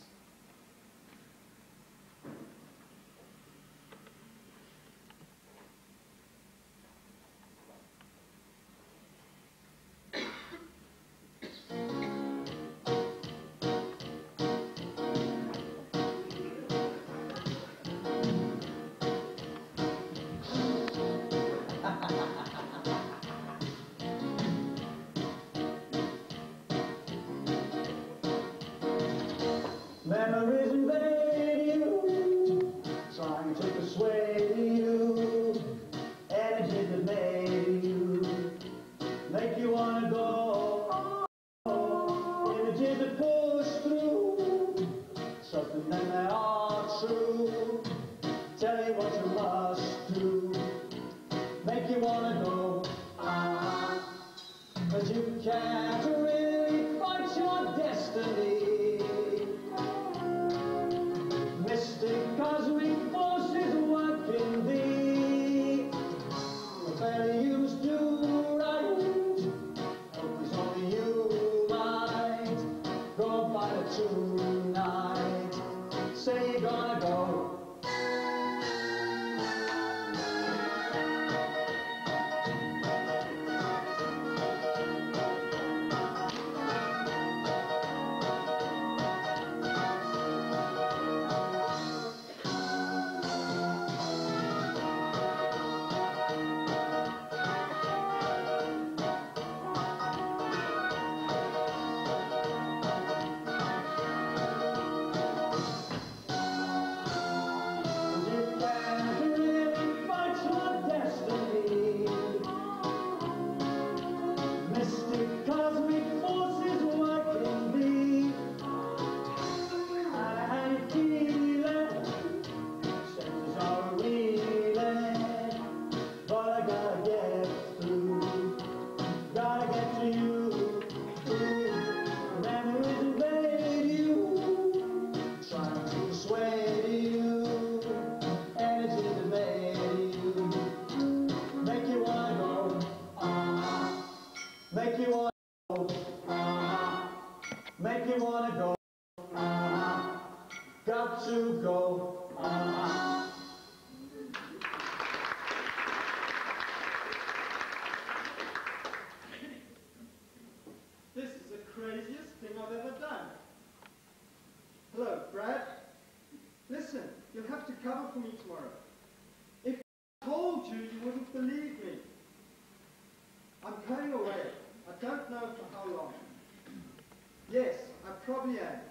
Fabiano.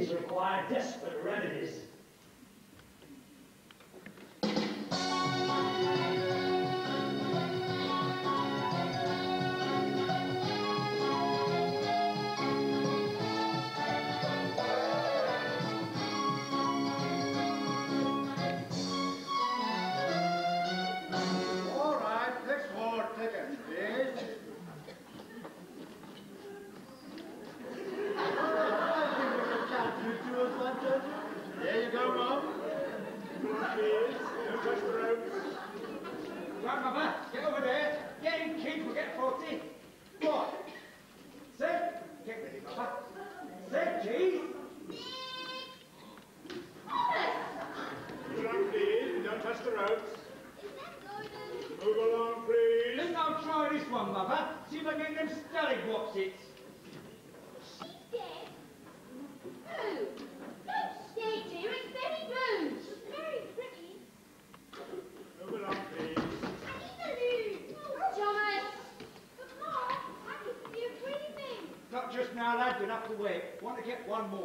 agencies require desperate remedies just now, lad. You'll have to wait. Want to get one more.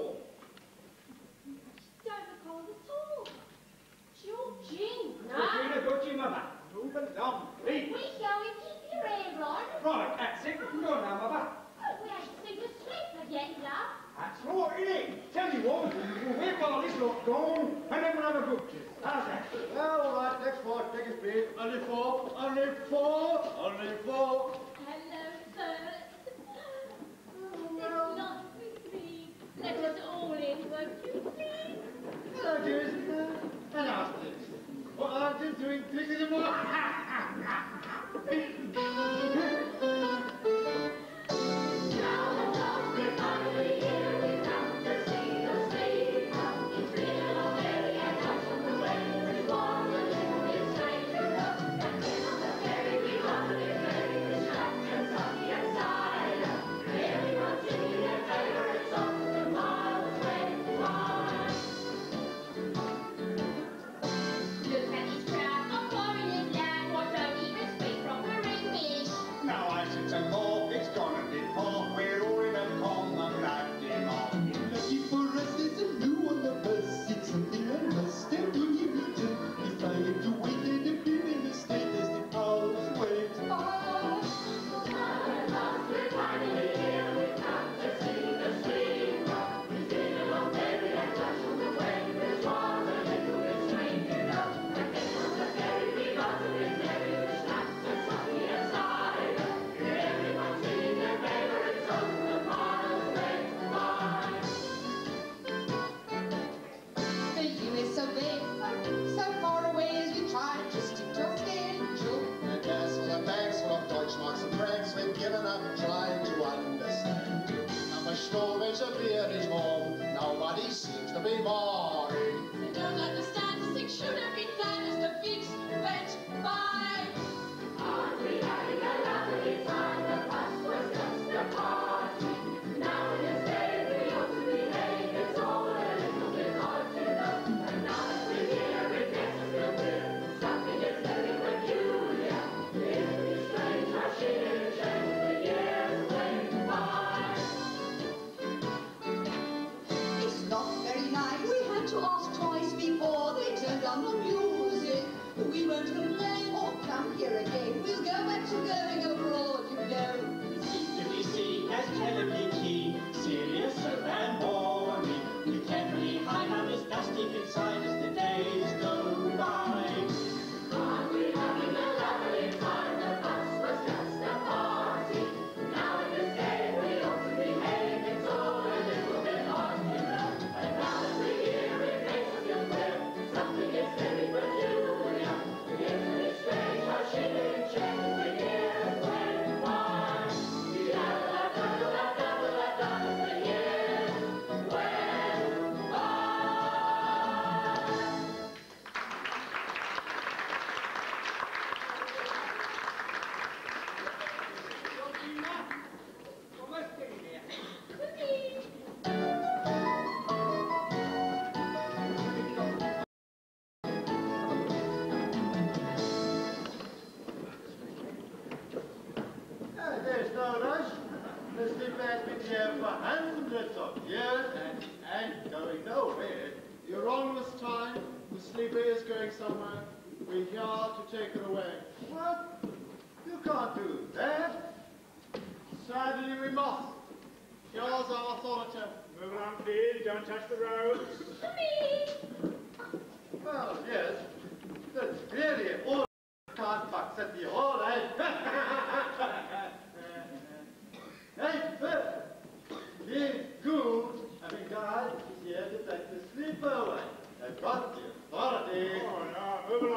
Pick it up.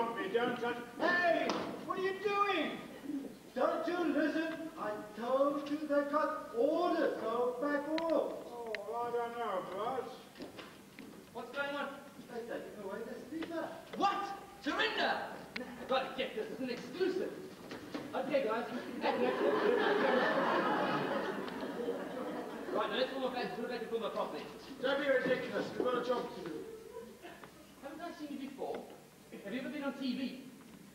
Along, please. Don't touch. Hey! What are you doing? Don't you listen? I told you they got orders, so back off. Oh, I don't know, Buzz. What's going on? They're taking away the sleeper. What? Surrender! I've got to get this as an exclusive. Okay, guys. right, now let's pull my back, it back to Puma properly. Don't be ridiculous. We've got a job to do. Haven't I seen you before? Have you ever been on TV?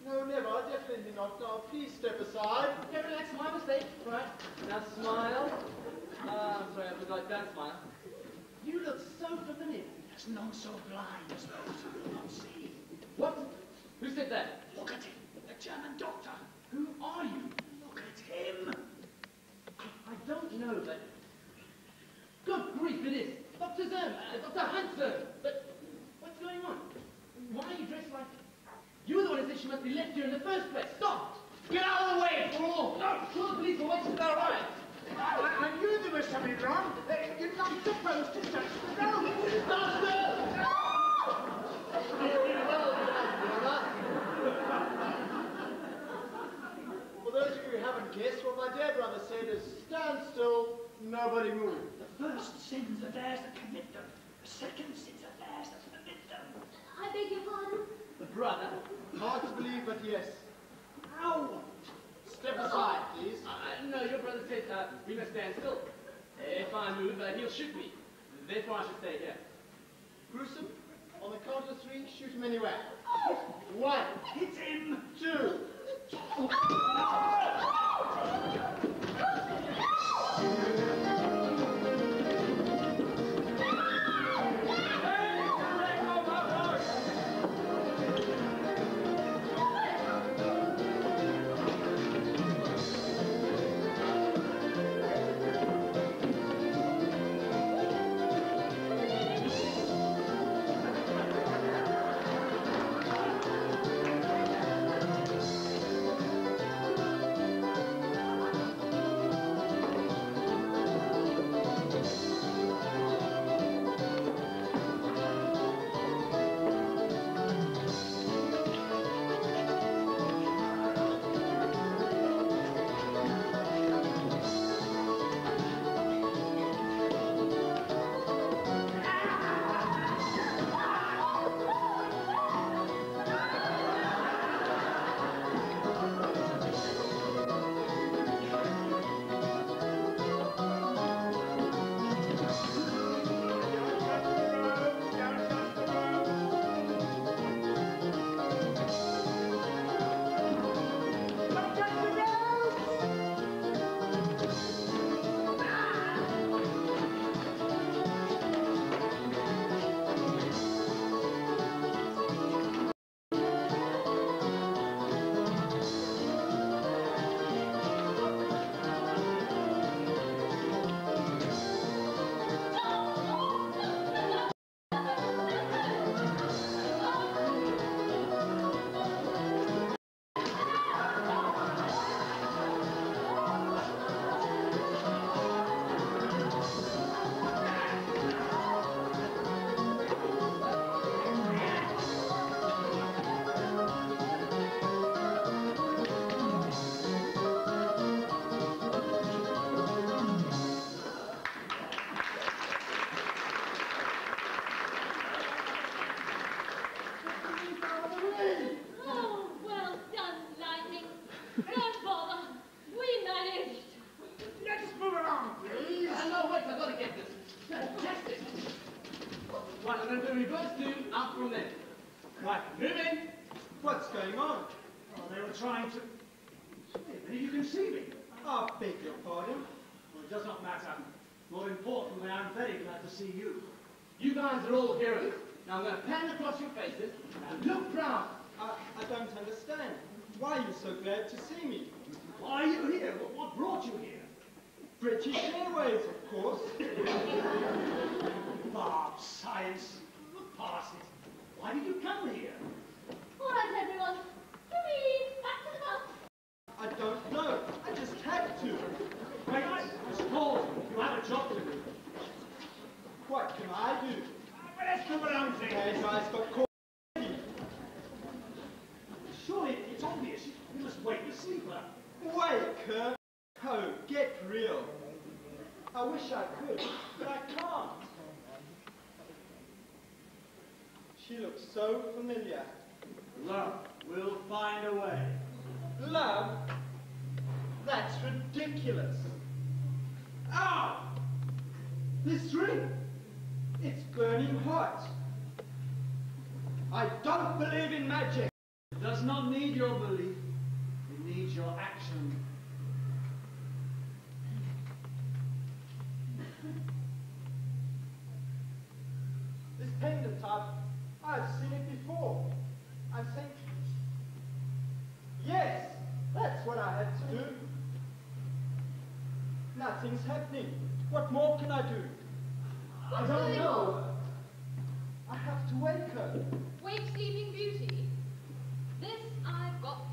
No, never. Definitely not. Now, please step aside. Okay, relax, my mistake. Right. Now smile. Ah, I'm sorry, I forgot. Don't smile. You look so familiar. There's none so blind as those who do not see. What? Who said that? Look at him, the German doctor. Who are you? Look at him. I don't know, but... Good grief, it is. Dr. Zerm, uh, Dr. Hansen. But what's going on? Why are you dressed like... You were the one who said she must be left here in the first place. Stop! Get out of the way, for all! No, sure the police will wait until they arrive. I, I knew there was something wrong. You're not supposed to touch the road. Master! No! For those of you who haven't guessed, what my dear brother said is stand still, nobody move. The first sins are theirs that commit them. The second sins I beg your pardon? The brother. Hard to believe, but yes. Ow! Step aside, please. Uh, no, your brother said uh, we must stand still. If I move, uh, he'll shoot me. Therefore, I should stay here. Gruesome, on the count of three, shoot him anywhere. One, Hit him! two, Fantastic. Glad to see me? Why are you here? What, what brought you here? British Airways, of course. Bob, science. Look past it. Why did you come here? All right, everyone. Please, back to the bus. I don't know. I just had to. Wait, I was told you have a job to do. What can I do? But let's come around things. As I got caught. Surely it's obvious. Must wake the sleeper. Wake her. Oh, get real. I wish I could, but I can't. She looks so familiar. Love, we'll find a way. Love? That's ridiculous. Ow! This ring, it's burning hot. I don't believe in magic. It does not need your belief. It needs your action. This pendant, I've, I've seen it before. I think, yes, that's what I had to do. Nothing's happening. What more can I do? I don't going know. I have to wake her. Wake Sleeping Beauty. This I've got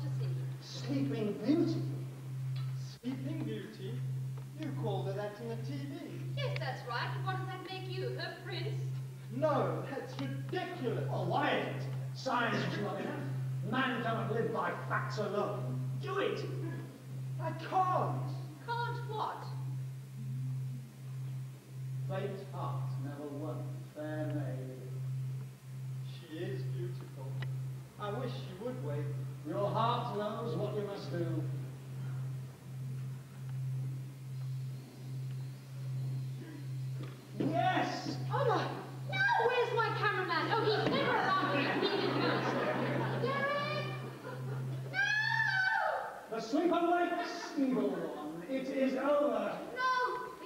to see. Sleeping Beauty. Sleeping Beauty? You called her that in the TV. Yes, that's right. And what does that make you, her prince? No, that's ridiculous. Oh, well, why is it? Science is not enough. Man cannot live by facts alone. Do it. I can't. Can't what? Faint heart never won fair maid. She is beautiful. I wish she would wake. Your heart knows what you must do. Yes! Oh no! No! Where's my cameraman? Oh, he's never around. He is ghost. Derek! No! The sleep awakes, evil one. It is over. No,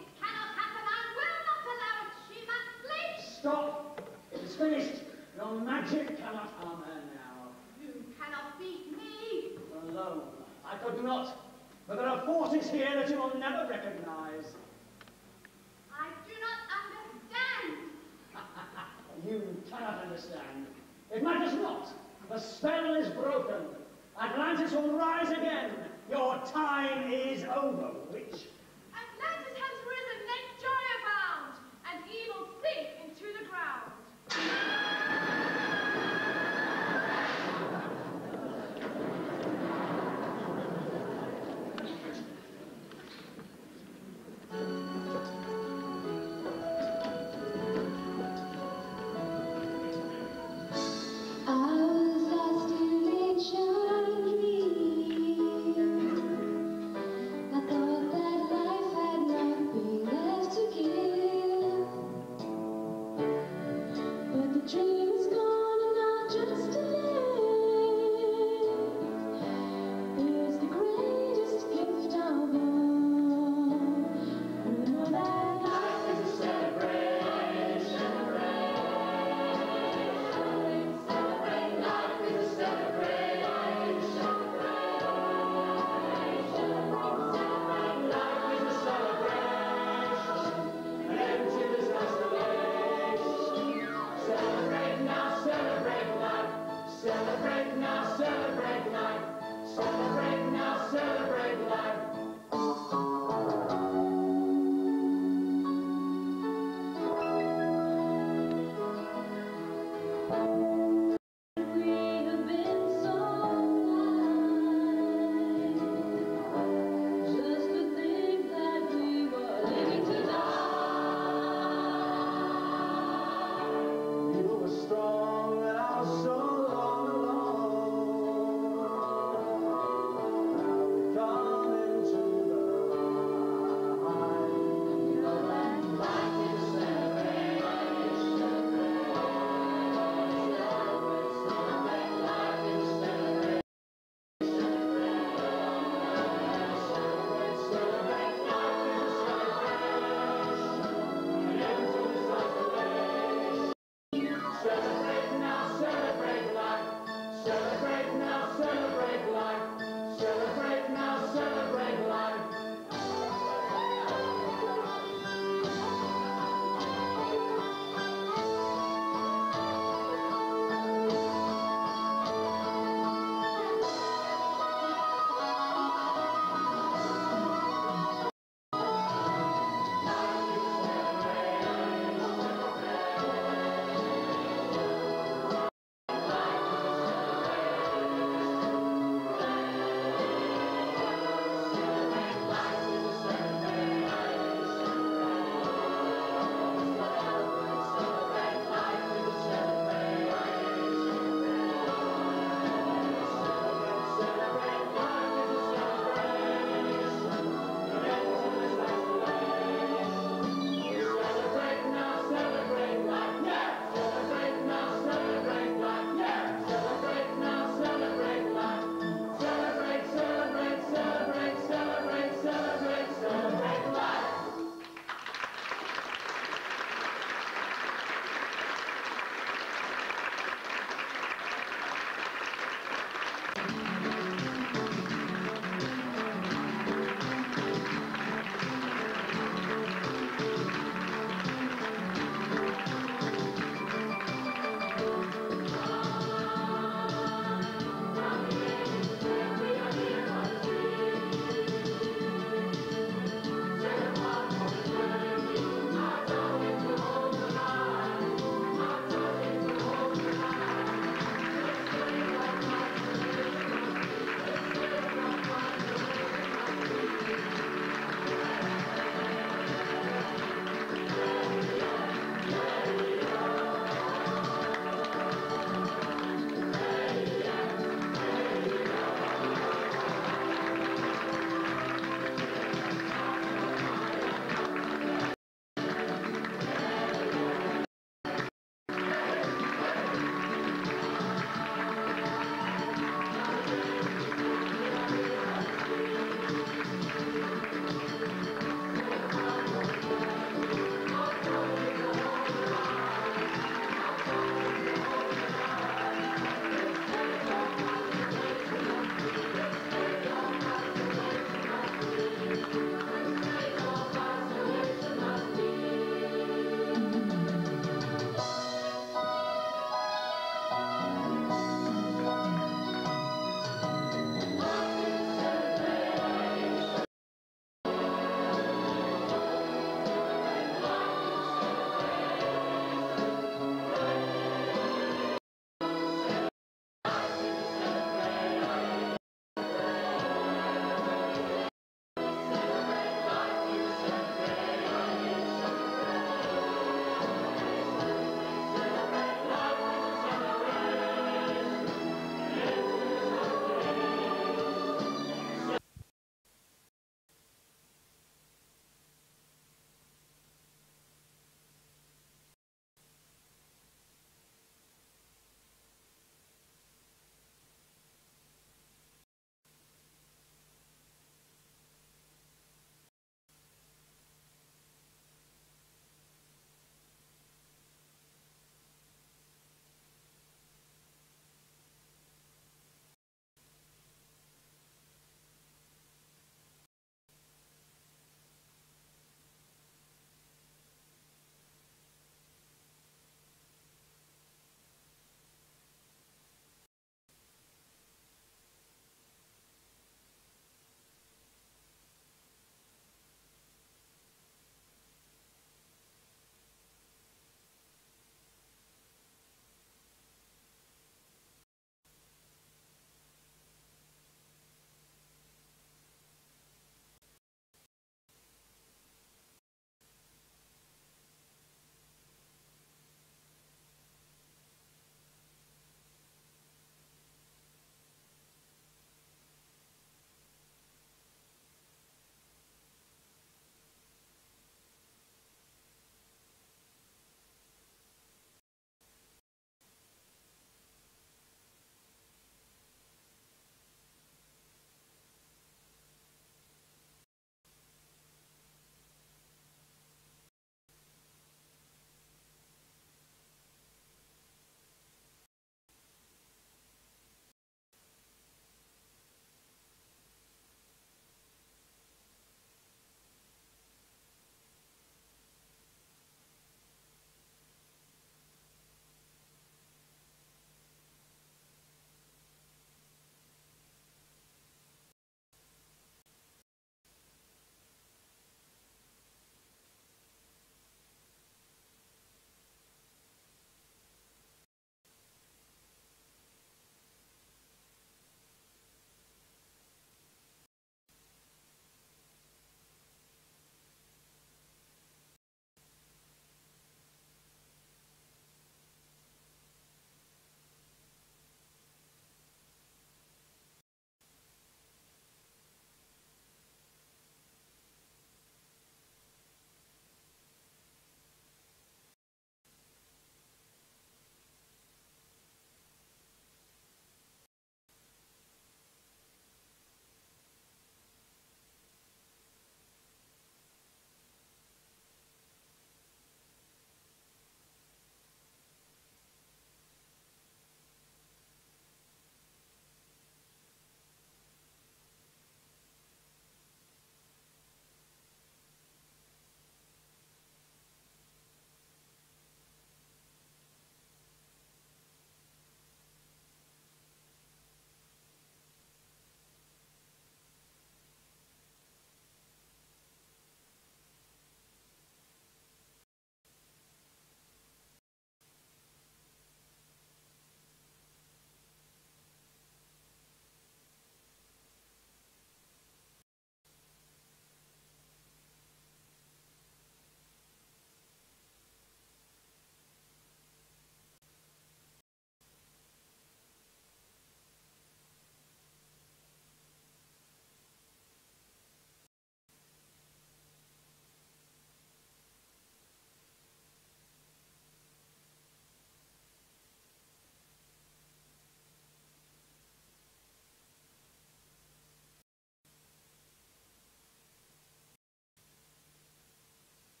it cannot happen. I will not allow it. She must sleep. Stop. It's finished. Your magic cannot harm her now. You cannot beat me alone. I could not, but there are forces here that you will never recognize. I do not understand. you cannot understand. It matters not. The spell is broken. Atlantis will rise again. Your time is over, witch. Atlantis has risen, let joy abound, and evil sink into the ground.